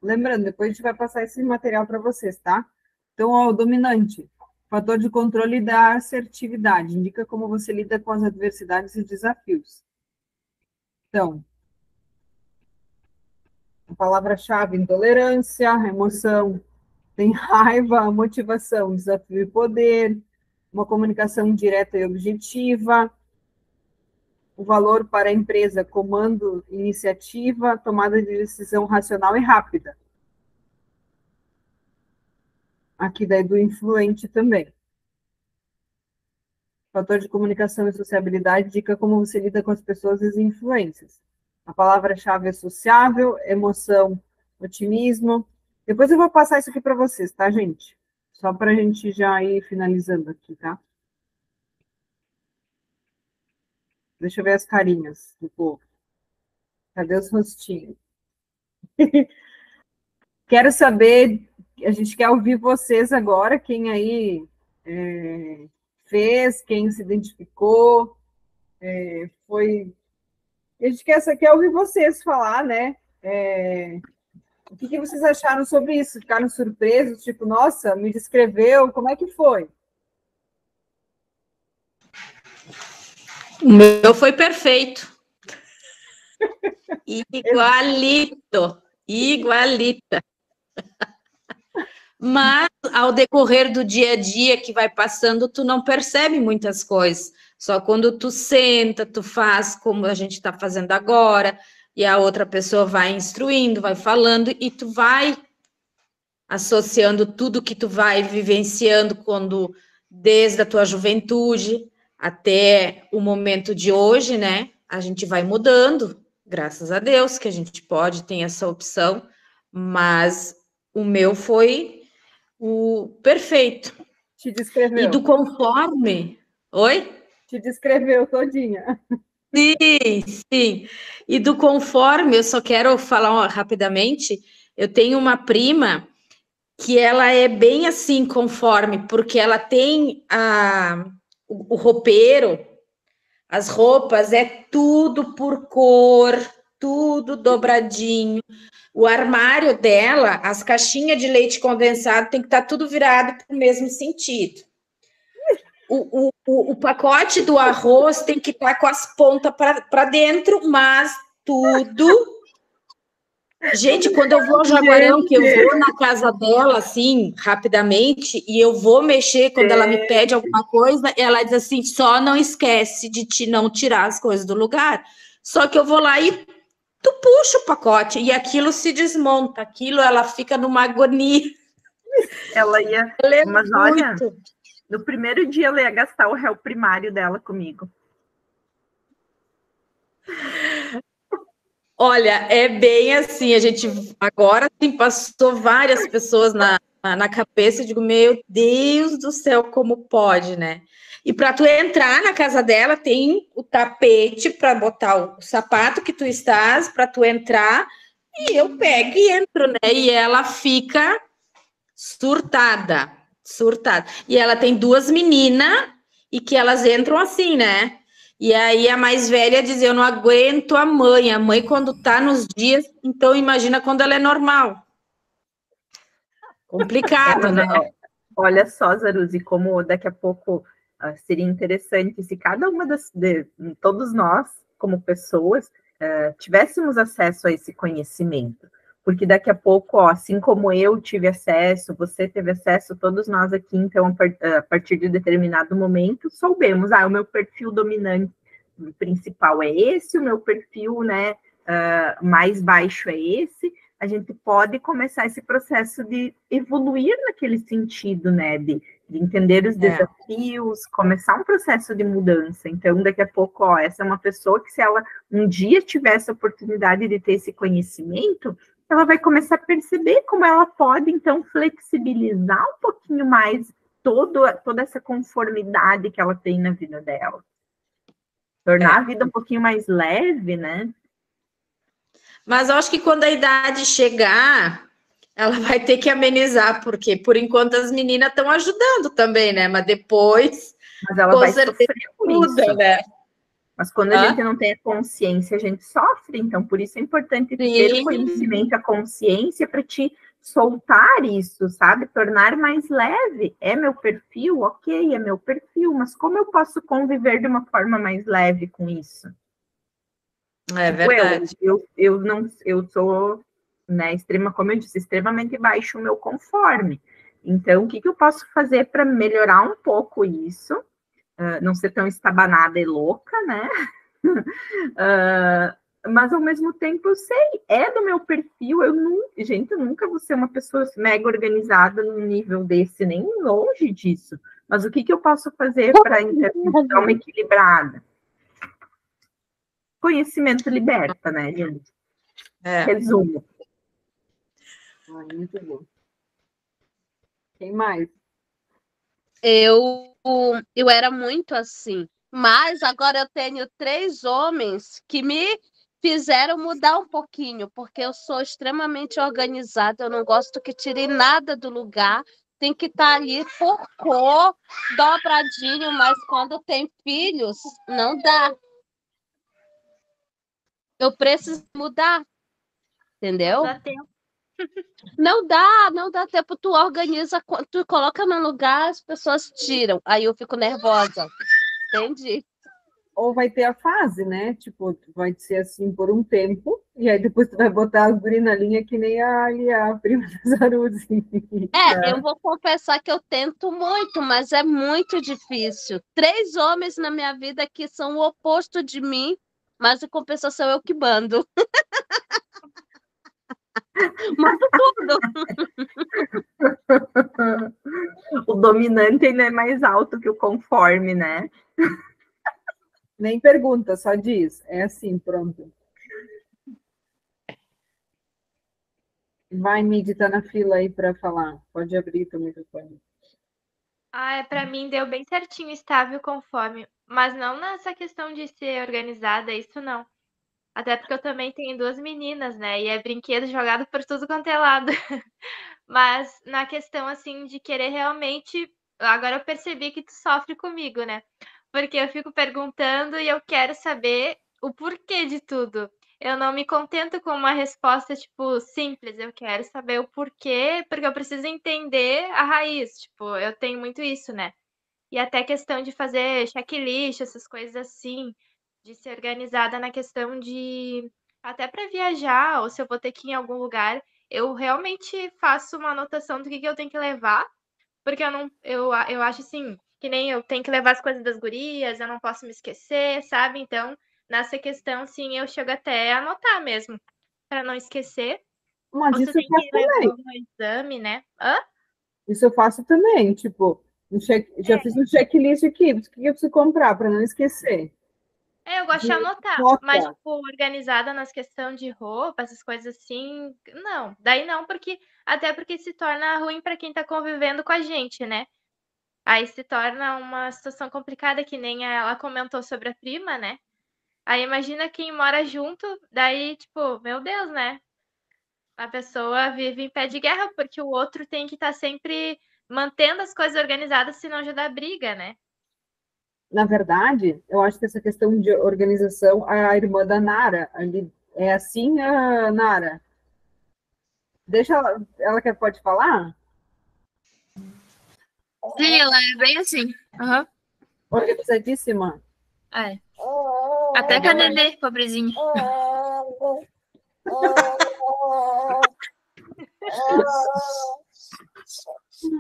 Lembrando, depois a gente vai passar esse material para vocês, tá? Então, ó, o dominante, Fator de controle da assertividade, indica como você lida com as adversidades e desafios. Então, a palavra-chave, intolerância, emoção, tem raiva, motivação, desafio e poder, uma comunicação direta e objetiva, o valor para a empresa, comando, iniciativa, tomada de decisão racional e rápida aqui daí do influente também. Fator de comunicação e sociabilidade indica como você lida com as pessoas e as influências. A palavra-chave é sociável, emoção, otimismo, Depois eu vou passar isso aqui para vocês, tá, gente? Só para a gente já ir finalizando aqui, tá? Deixa eu ver as carinhas do povo. Cadê os rostinhos? Quero saber, a gente quer ouvir vocês agora, quem aí é, fez, quem se identificou, é, foi. A gente quer, quer ouvir vocês falar, né? É, o que, que, vocês acharam sobre isso? Ficaram surpresos? Tipo, nossa, me descreveu, como é que foi? O meu foi perfeito. Igualito, igualita. Mas ao decorrer do dia a dia que vai passando, tu não percebe muitas coisas. Só quando tu senta, tu faz como a gente está fazendo agora, e a outra pessoa vai instruindo, vai falando, e tu vai associando tudo que tu vai vivenciando quando desde a tua juventude até o momento de hoje, né? A gente vai mudando, graças a Deus que a gente pode ter essa opção, mas o meu foi o perfeito. Te descreveu. E do conforme. Oi? Te descreveu todinha. Sim, sim. E do conforme, eu só quero falar rapidamente, eu tenho uma prima que ela é bem assim conforme, porque ela tem a, o, o roupeiro, as roupas, é tudo por cor, tudo dobradinho. O armário dela, as caixinhas de leite condensado, tem que estar tá tudo virado para o mesmo sentido. O, o, o, pacote do arroz tem que estar tá com as pontas para dentro, mas tudo. Gente, quando eu vou ao Jaguarão, que eu vou na casa dela, assim, rapidamente, e eu vou mexer quando ela me pede alguma coisa, ela diz assim: só não esquece de te não tirar as coisas do lugar. Só que eu vou lá e tu puxa o pacote e aquilo se desmonta, aquilo ela fica numa agonia. Ela ia, ela é mas muito... olha, no primeiro dia ela ia gastar o réu primário dela comigo. Olha, é bem assim, a gente agora sim passou várias pessoas na, na cabeça, eu digo, meu Deus do céu, como pode, né? E para tu entrar na casa dela, tem o tapete para botar o sapato que tu estás, para tu entrar, e eu pego e entro, né? E ela fica surtada, surtada. E ela tem duas meninas e que elas entram assim, né? E aí a mais velha diz: Eu não aguento a mãe. A mãe, quando tá nos dias, então imagina quando ela é normal. Complicado, né? Olha só, Zaruzi, como daqui a pouco seria interessante se cada uma das, de, todos nós, como pessoas, uh, tivéssemos acesso a esse conhecimento. Porque daqui a pouco, ó, assim como eu tive acesso, você teve acesso, todos nós aqui, então, a partir de determinado momento, soubemos, ah, o meu perfil dominante principal é esse, o meu perfil, né, uh, mais baixo é esse, a gente pode começar esse processo de evoluir naquele sentido, né, de de entender os é. desafios, é. começar um processo de mudança. Então, daqui a pouco, ó, essa é uma pessoa que, se ela um dia tiver essa oportunidade de ter esse conhecimento, ela vai começar a perceber como ela pode, então, flexibilizar um pouquinho mais todo, toda essa conformidade que ela tem na vida dela. Tornar é. a vida um pouquinho mais leve, né? Mas eu acho que quando a idade chegar, ela vai ter que amenizar, porque por enquanto as meninas estão ajudando também, né? Mas depois. Mas ela vai sofrer por muda, isso. né? Mas quando a gente não tem a consciência, a gente sofre. Então, por isso é importante Sim. ter o conhecimento, a consciência para te soltar isso, sabe? Tornar mais leve. É meu perfil? Ok, é meu perfil. Mas como eu posso conviver de uma forma mais leve com isso? É tipo, verdade. Eu, eu, eu não, eu sou né, extrema, como eu disse, extremamente baixo o meu conforme. Então, o que, que eu posso fazer para melhorar um pouco isso? Uh, não ser tão estabanada e louca, né? uh, mas ao mesmo tempo eu sei, é do meu perfil, eu nunca, gente, eu nunca vou ser uma pessoa mega organizada no nível desse, nem longe disso. Mas o que, que eu posso fazer para dar uma equilibrada? Conhecimento liberta, né, gente? É. Resumo. Ai, muito bom. Quem mais? Eu, eu era muito assim. Mas agora eu tenho três homens que me fizeram mudar um pouquinho, porque eu sou extremamente organizada, eu não gosto que tire nada do lugar, tem que estar tá ali por cor, dobradinho, mas quando tem filhos, não dá. Eu preciso mudar, entendeu? Dá tempo. Não dá, não dá tempo. Tu organiza, tu coloca no lugar, as pessoas tiram. Aí eu fico nervosa. Entendi. Ou vai ter a fase, né? Tipo, vai ser assim por um tempo, e aí depois tu vai botar a guri na linha que nem a, a prima da Zaruzi. É, eu vou confessar que eu tento muito, mas é muito difícil. Três homens na minha vida que são o oposto de mim, mas em compensação eu que bando. Manda tudo. o dominante ainda é mais alto que o conforme, né? Nem pergunta, só diz. É assim, pronto. Vai, Midi, tá na fila aí para falar. Pode abrir teu microfone. Ah, é, para mim deu bem certinho, estável, conforme. Mas não nessa questão de ser organizada, isso não. Até porque eu também tenho duas meninas, né? E é brinquedo jogado por tudo quanto é lado. Mas na questão, assim, de querer realmente. Agora eu percebi que tu sofre comigo, né? Porque eu fico perguntando e eu quero saber o porquê de tudo. Eu não me contento com uma resposta, tipo, simples. Eu quero saber o porquê, porque eu preciso entender a raiz. Tipo, eu tenho muito isso, né? E até questão de fazer checklist, essas coisas assim de ser organizada na questão de até para viajar ou se eu vou ter que ir em algum lugar, eu realmente faço uma anotação do que, que eu tenho que levar, porque eu não eu, eu acho assim, que nem eu tenho que levar as coisas das gurias, eu não posso me esquecer, sabe? Então, nessa questão, sim, eu chego até a anotar mesmo, para não esquecer. Mas isso eu faço também. No exame, né? Hã? Isso eu faço também, tipo, um check, já é. fiz um checklist aqui, o que eu preciso comprar para não esquecer. É, eu gosto de anotar, mas, tipo, organizada nas questões de roupa, essas coisas assim, não. Daí não, porque até porque se torna ruim para quem tá convivendo com a gente, né? Aí se torna uma situação complicada, que nem ela comentou sobre a prima, né? Aí imagina quem mora junto, daí, tipo, meu Deus, né? A pessoa vive em pé de guerra, porque o outro tem que estar tá sempre mantendo as coisas organizadas, senão já dá briga, né? Na verdade, eu acho que essa questão de organização, a irmã da Nara, ali, é assim, a Nara? Deixa ela, ela quer, pode falar? Sim, ela é bem assim. Uhum. Organizadíssima. É. Até com a Nenê, pobrezinha.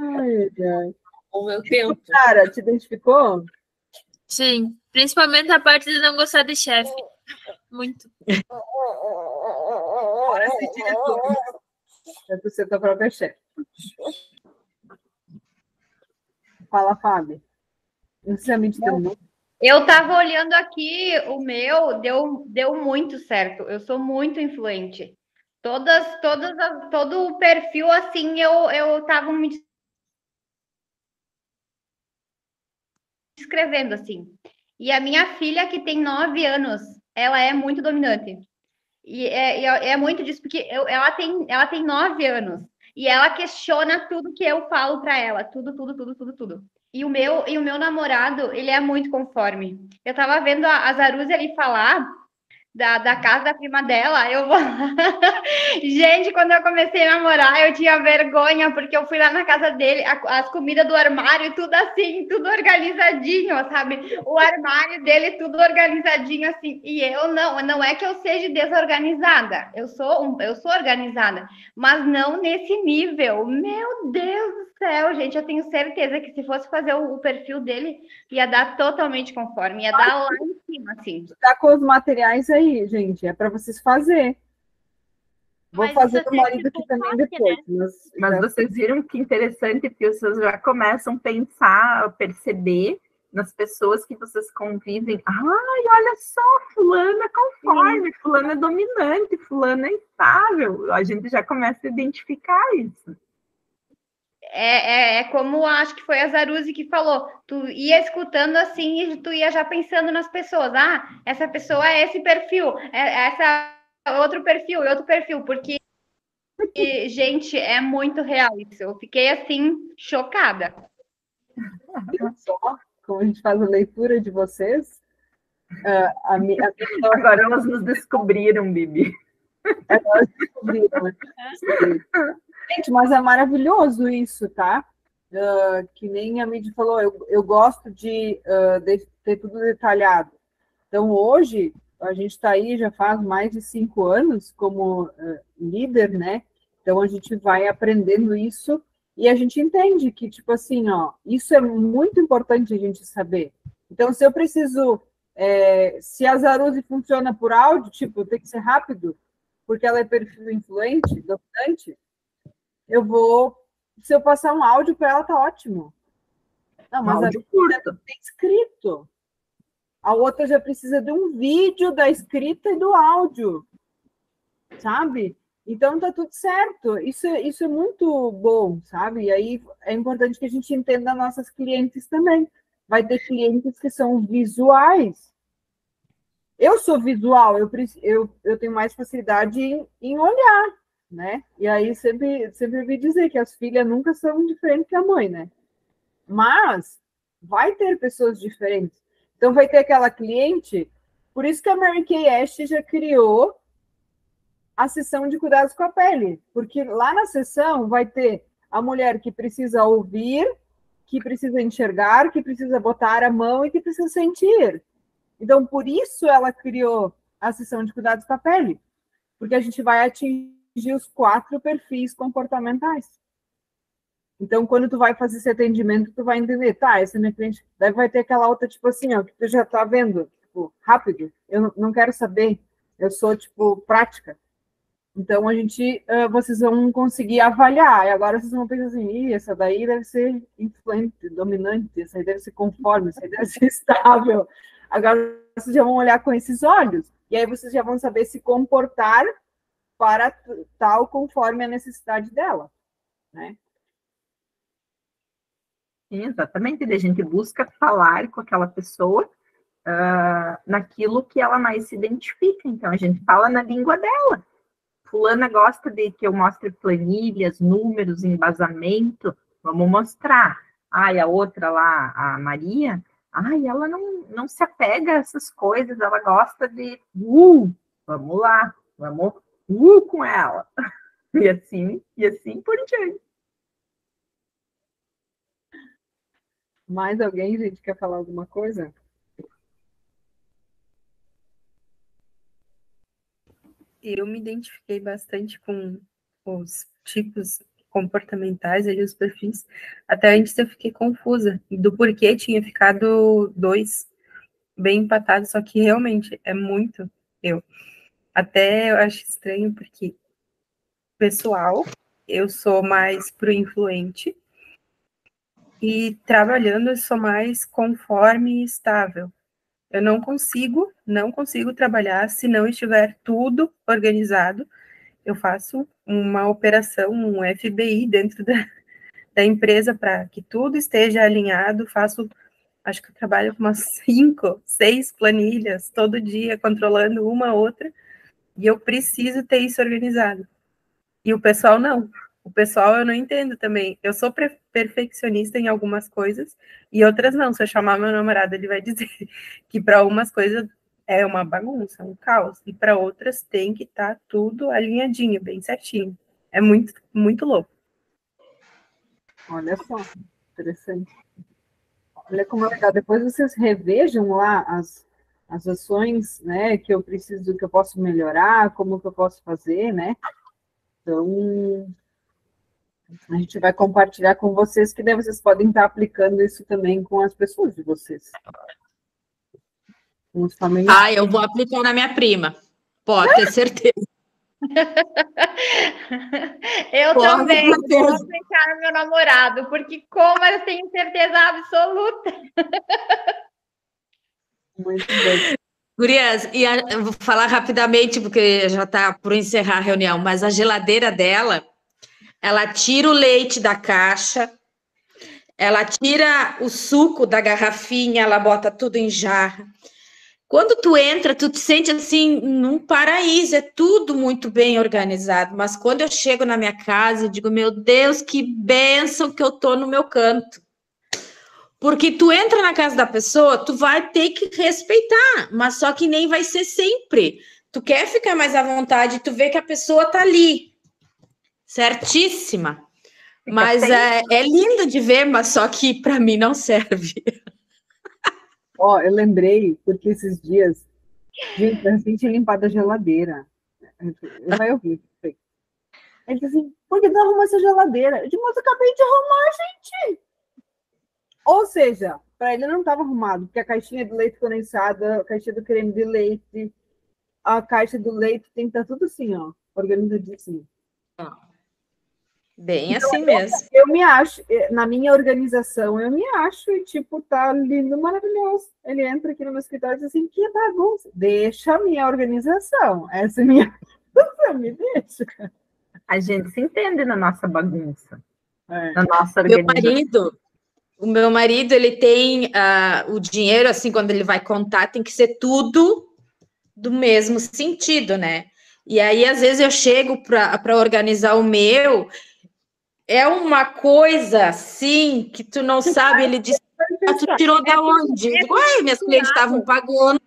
Ai, ai. O meu tempo. Nara, te identificou? Sim, principalmente a parte de não gostar de chefe. Muito. Ser diretor. É por ser tua própria chefe. Fala, Fábio. Necessariamente terminou. Eu estava olhando aqui, o meu deu, deu muito certo. Eu sou muito influente. Todas, todas, todo o perfil assim, eu eu estava me escrevendo assim. E a minha filha, que tem nove anos, ela é muito dominante. E é, é, é muito disso, porque eu, ela, tem, ela tem nove anos. E ela questiona tudo que eu falo para ela. Tudo, tudo, tudo, tudo, tudo. E o meu, e o meu namorado, ele é muito conforme. Eu tava vendo a, a Zaruzi ali falar da, da casa da prima dela, eu vou. Gente, quando eu comecei a namorar, eu tinha vergonha, porque eu fui lá na casa dele, a, as comidas do armário, tudo assim, tudo organizadinho, sabe? O armário dele, tudo organizadinho assim. E eu não, não é que eu seja desorganizada, eu sou, um, eu sou organizada, mas não nesse nível. Meu Deus do céu, gente, eu tenho certeza que se fosse fazer o, o perfil dele, ia dar totalmente conforme, ia dar lá em cima, assim. Tá com os materiais aí, gente, é para vocês fazer. Vou Mas fazer isso com o marido aqui também né? depois. Mas, Mas vocês viram que interessante que vocês já começam a pensar, a perceber nas pessoas que vocês convivem. Ai, olha só, fulana conforme, Sim. fulana dominante, fulana estável. A gente já começa a identificar isso. É, é, é, como acho que foi a Zaruzi que falou, tu ia escutando assim e tu ia já pensando nas pessoas, ah, essa pessoa é esse perfil, é, essa é outro perfil, outro perfil, porque e, gente, é muito real isso. Eu fiquei assim, chocada. Só como a gente faz a leitura de vocês, uh, a, a, agora elas nos descobriram, Bibi. Elas descobriram. Né? Gente, mas é maravilhoso isso, tá? Uh, que nem a Midi falou, eu, eu gosto de, uh, de, ter tudo detalhado. Então, hoje, a gente está aí já faz mais de cinco anos como uh, líder, né? Então, a gente vai aprendendo isso e a gente entende que, tipo assim, ó, isso é muito importante a gente saber. Então, se eu preciso, é, se a Zaruzi funciona por áudio, tipo, tem que ser rápido, porque ela é perfil influente, dominante, eu vou. Se eu passar um áudio para ela, tá ótimo. Não, mas áudio a curto. tem escrito. A outra já precisa de um vídeo da escrita e do áudio. Sabe? Então tá tudo certo. Isso, isso é muito bom, sabe? E aí é importante que a gente entenda nossas clientes também. Vai ter clientes que são visuais. Eu sou visual, eu, eu, eu tenho mais facilidade em, em olhar né? E aí sempre, sempre vi dizer que as filhas nunca são diferentes que a mãe, né? Mas vai ter pessoas diferentes. Então vai ter aquela cliente, por isso que a Mary Kay Ash já criou a sessão de cuidados com a pele, porque lá na sessão vai ter a mulher que precisa ouvir, que precisa enxergar, que precisa botar a mão e que precisa sentir. Então, por isso ela criou a sessão de cuidados com a pele, porque a gente vai atingir atingir os quatro perfis comportamentais. Então, quando tu vai fazer esse atendimento, tu vai entender, tá, esse minha cliente, daí vai ter aquela outra, tipo assim, ó, que tu já tá vendo, tipo, rápido, eu não quero saber, eu sou, tipo, prática. Então, a gente, uh, vocês vão conseguir avaliar, e agora vocês vão pensar assim, essa daí deve ser influente, dominante, essa aí deve ser conforme, essa aí deve ser estável. Agora, vocês já vão olhar com esses olhos, e aí vocês já vão saber se comportar para tal conforme a necessidade dela, né? Exatamente, a gente busca falar com aquela pessoa uh, naquilo que ela mais se identifica. Então, a gente fala na língua dela. Fulana gosta de que eu mostre planilhas, números, embasamento. Vamos mostrar. Ai, a outra lá, a Maria, ai, ela não, não se apega a essas coisas, ela gosta de, uh, vamos lá, vamos uh com ela. E assim, e assim por diante. Mais alguém, gente, quer falar alguma coisa? Eu me identifiquei bastante com os tipos comportamentais ali, os perfis. Até antes eu fiquei confusa do porquê tinha ficado dois bem empatados, só que realmente é muito eu. Até eu acho estranho porque, pessoal, eu sou mais pro influente e trabalhando eu sou mais conforme e estável. Eu não consigo, não consigo trabalhar se não estiver tudo organizado. Eu faço uma operação, um FBI dentro da, da empresa para que tudo esteja alinhado. Faço, acho que eu trabalho com umas cinco, seis planilhas todo dia, controlando uma outra e eu preciso ter isso organizado. E o pessoal não. O pessoal eu não entendo também. Eu sou perfeccionista em algumas coisas e outras não. Se eu chamar meu namorado, ele vai dizer que para algumas coisas é uma bagunça, um caos, e para outras tem que estar tá tudo alinhadinho, bem certinho. É muito, muito louco. Olha só, interessante. Olha como é legal. Depois vocês revejam lá as, as ações, né, que eu preciso, que eu posso melhorar, como que eu posso fazer, né? Então, a gente vai compartilhar com vocês, que daí vocês podem estar aplicando isso também com as pessoas de vocês. Com os familiares. Ah, eu vou aplicar na minha prima. Pode ter certeza. Eu Claro, também vou aceitar meu namorado, porque como eu tenho certeza absoluta. Muito bem. Gurias, e a- eu vou falar rapidamente, porque já está por encerrar a reunião, mas a geladeira dela, ela tira o leite da caixa, ela tira o suco da garrafinha, ela bota tudo em jarra. Quando tu entra, tu te sente assim num paraíso, é tudo muito bem organizado. Mas quando eu chego na minha casa, eu digo, meu Deus, que bênção que eu tô no meu canto. Porque tu entra na casa da pessoa, tu vai ter que respeitar, mas só que nem vai ser sempre. Tu quer ficar mais à vontade, tu vê que a pessoa tá ali, certíssima. Mas é, é lindo de ver, mas só que para mim não serve. Ó, eu lembrei, porque esses dias, gente, a gente tinha limpado a geladeira. Vai ouvir. Ele disse assim, por que não arruma essa geladeira? Eu disse, mas eu acabei de arrumar, gente. Ou seja, para ele não estava arrumado, porque a caixinha do leite condensado, a caixinha do creme de leite, a caixa do leite tem que estar tudo assim, ó, organizadíssimo. Bem Então, assim eu- mesmo. Eu me acho, eh, na minha organização, eu me acho, e tipo, tá lindo, maravilhoso. Ele entra aqui no meu escritório e diz assim, que bagunça. Deixa a minha organização. Essa é a minha. Você me deixa. A gente se entende na nossa bagunça, É. na nossa Meu organização. marido, o meu marido, ele tem ah, o dinheiro, assim, quando ele vai contar, tem que ser tudo do mesmo sentido, né? E aí, às vezes, eu chego para organizar o meu, é uma coisa assim que tu não sabe. Ele diz, "Ah, tu tirou da onde? Eu digo, Ué, minhas clientes estavam pagando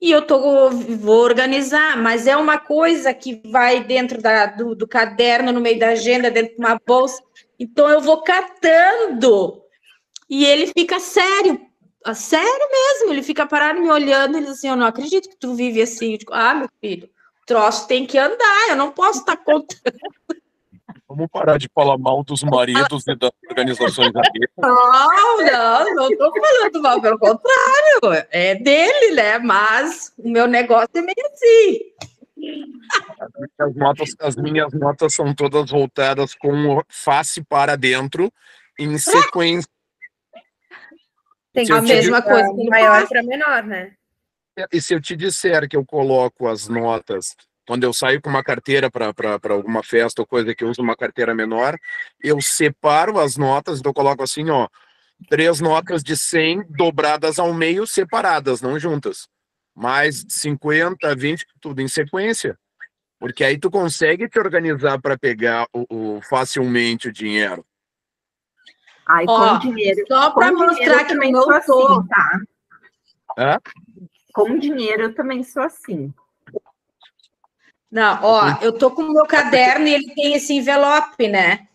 e eu tô, vou organizar, mas é uma coisa que vai dentro da, do, do caderno, no meio da agenda, dentro de uma bolsa. Então eu vou catando e ele fica sério, ah, sério mesmo. Ele fica parado me olhando. Ele diz assim: Eu não acredito que tu vive assim. Eu digo, ah, meu filho, o troço tem que andar. Eu não posso estar contando. Vamos parar de falar mal dos maridos e das organizações aqui. Não, não, não estou falando mal, pelo contrário, é dele, né? Mas o meu negócio é meio assim. As, notas, as minhas notas são todas voltadas com face para dentro, em sequência. Tem A mesma de coisa que ele maior para menor, né? E se eu te disser que eu coloco as notas, quando eu saio com uma carteira para alguma festa ou coisa que eu uso uma carteira menor, eu separo as notas, então eu coloco assim, ó, três notas de 100 dobradas ao meio, separadas, não juntas. Mais 50, 20, tudo em sequência. Porque aí tu consegue te organizar para pegar o, o- facilmente o dinheiro. Ai, Ó, com dinheiro. só dinheiro mostrar que também eu sou não tô. assim, tá? Hã? Com dinheiro eu também sou assim. Não, ó, eu tô com o meu caderno e ele tem esse envelope, né?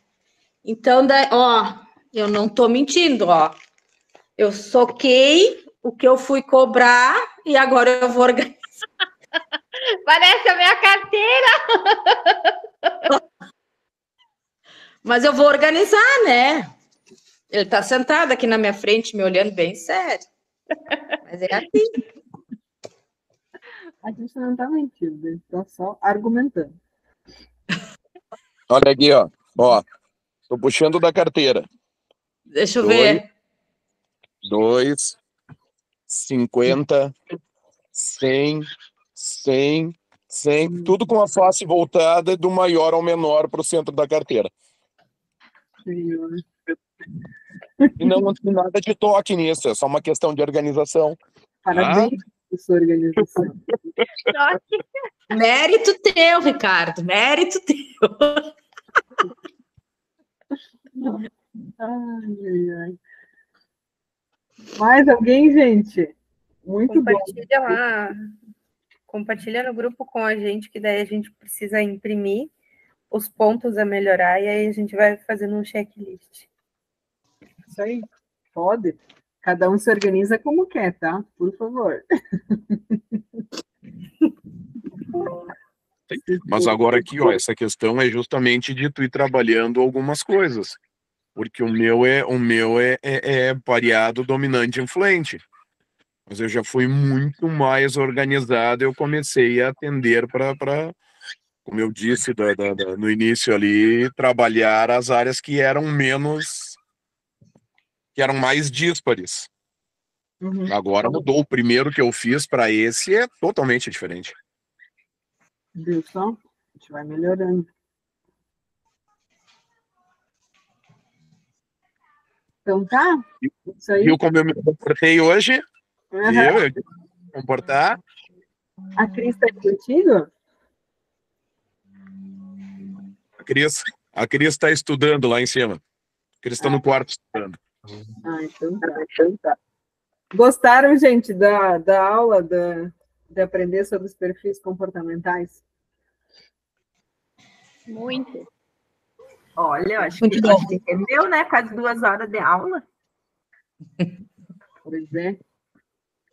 Então, daí, ó, eu não tô mentindo, ó. Eu soquei o que eu fui cobrar e agora eu vou organizar. Parece a minha carteira. Mas eu vou organizar, né? Ele tá sentado aqui na minha frente, me olhando bem sério. Mas é assim. A gente não tá mentindo, a gente tá só argumentando. Olha aqui, ó. Ó, tô puxando da carteira. Deixa eu Dois. ver. dois, cinquenta, cem, cem, cem, tudo com a face voltada do maior ao menor para o centro da carteira. E não tem nada de toque nisso, é só uma questão de organização. Parabéns sua organização. Mérito teu, Ricardo, mérito teu. Ai, ai, ai. Mais alguém, gente? Muito bom. Compartilha lá. Compartilha no grupo com a gente, que daí a gente precisa imprimir os pontos a melhorar e aí a gente vai fazendo um checklist. Isso aí. Pode. Cada um se organiza como quer, tá? Por favor. Mas agora aqui, ó, essa questão é justamente de tu ir trabalhando algumas coisas. Porque o meu é o meu é, é, é pareado dominante influente. Mas eu já fui muito mais organizado, eu comecei a atender para como eu disse da, da, da, no início ali, trabalhar as áreas que eram menos, que eram mais díspares. Uhum. Agora mudou. O primeiro que eu fiz para esse é totalmente diferente. Viu só? A gente vai melhorando. Então tá? Isso aí. Viu como eu me comportei hoje? Uhum. Eu que me comportar. A Cris tá contigo? A Cris, a Cris está estudando lá em cima. A Cris está no quarto estudando. Ah, então tá. Então tá. Gostaram, gente, da, da aula da, de aprender sobre os perfis comportamentais? Muito. Olha, eu acho Muito que bom. você entendeu, né? Quase duas horas de aula. Pois é.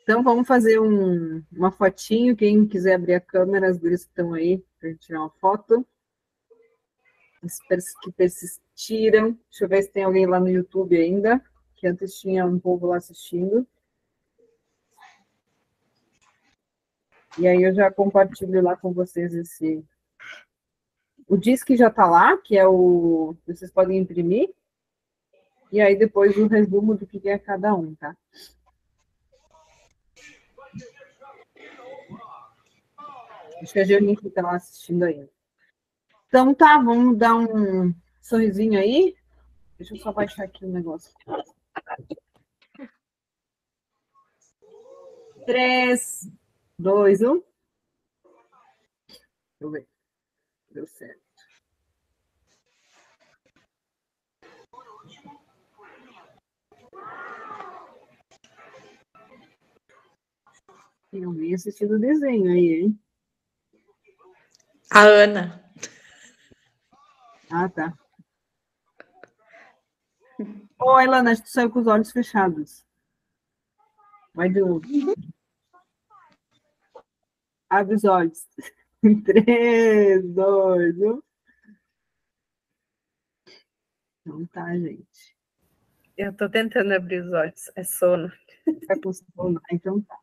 Então vamos fazer um, uma fotinho. Quem quiser abrir a câmera, as duas que estão aí, para gente tirar uma foto. Que persistiram. Deixa eu ver se tem alguém lá no YouTube ainda, que antes tinha um povo lá assistindo. E aí eu já compartilho lá com vocês esse. O disque já está lá, que é o. Vocês podem imprimir. E aí depois o resumo do que é cada um, tá? Acho que a Geonice está lá assistindo ainda. Então tá, vamos dar um sorrisinho aí. Deixa eu só baixar aqui o negócio. Três, dois, um. Deixa eu ver. Deu certo. Tem alguém assistindo o desenho aí, hein? A Ana. Ah, tá. Oi, Lana, tu saiu com os olhos fechados. Vai de novo. Abre os olhos. Três, dois, um. Então tá, gente. Eu tô tentando abrir os olhos. É sono. Tá com sono? Ah, Então tá.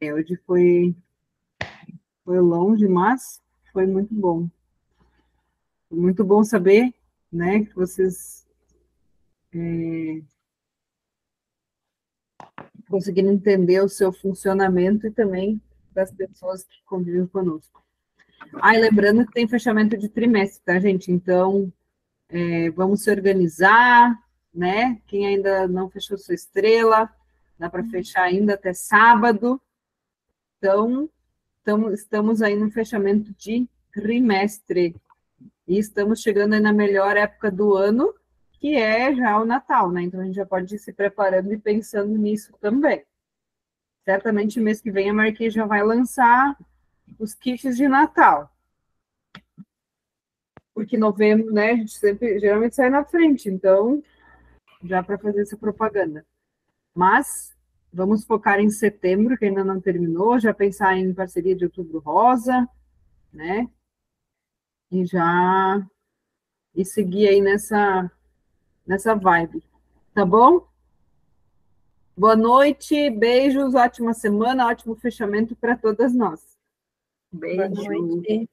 É, hoje foi, foi longe, mas foi muito bom. Muito bom saber, né, que vocês é, conseguiram entender o seu funcionamento e também das pessoas que convivem conosco. Ah, e lembrando que tem fechamento de trimestre, tá, gente? Então, é, vamos se organizar, né? Quem ainda não fechou sua estrela, dá para fechar ainda até sábado. Então, tamo, estamos aí no fechamento de trimestre. E estamos chegando na melhor época do ano, que é já o Natal, né? Então a gente já pode ir se preparando e pensando nisso também. Certamente mês que vem a Marquês já vai lançar os kits de Natal. Porque novembro, né, a gente sempre geralmente sai na frente, então já para fazer essa propaganda. Mas vamos focar em setembro, que ainda não terminou, já pensar em parceria de outubro rosa, né? e já e seguir aí nessa nessa vibe, tá bom? Boa noite, beijos, ótima semana, ótimo fechamento para todas nós. Beijo. Boa noite.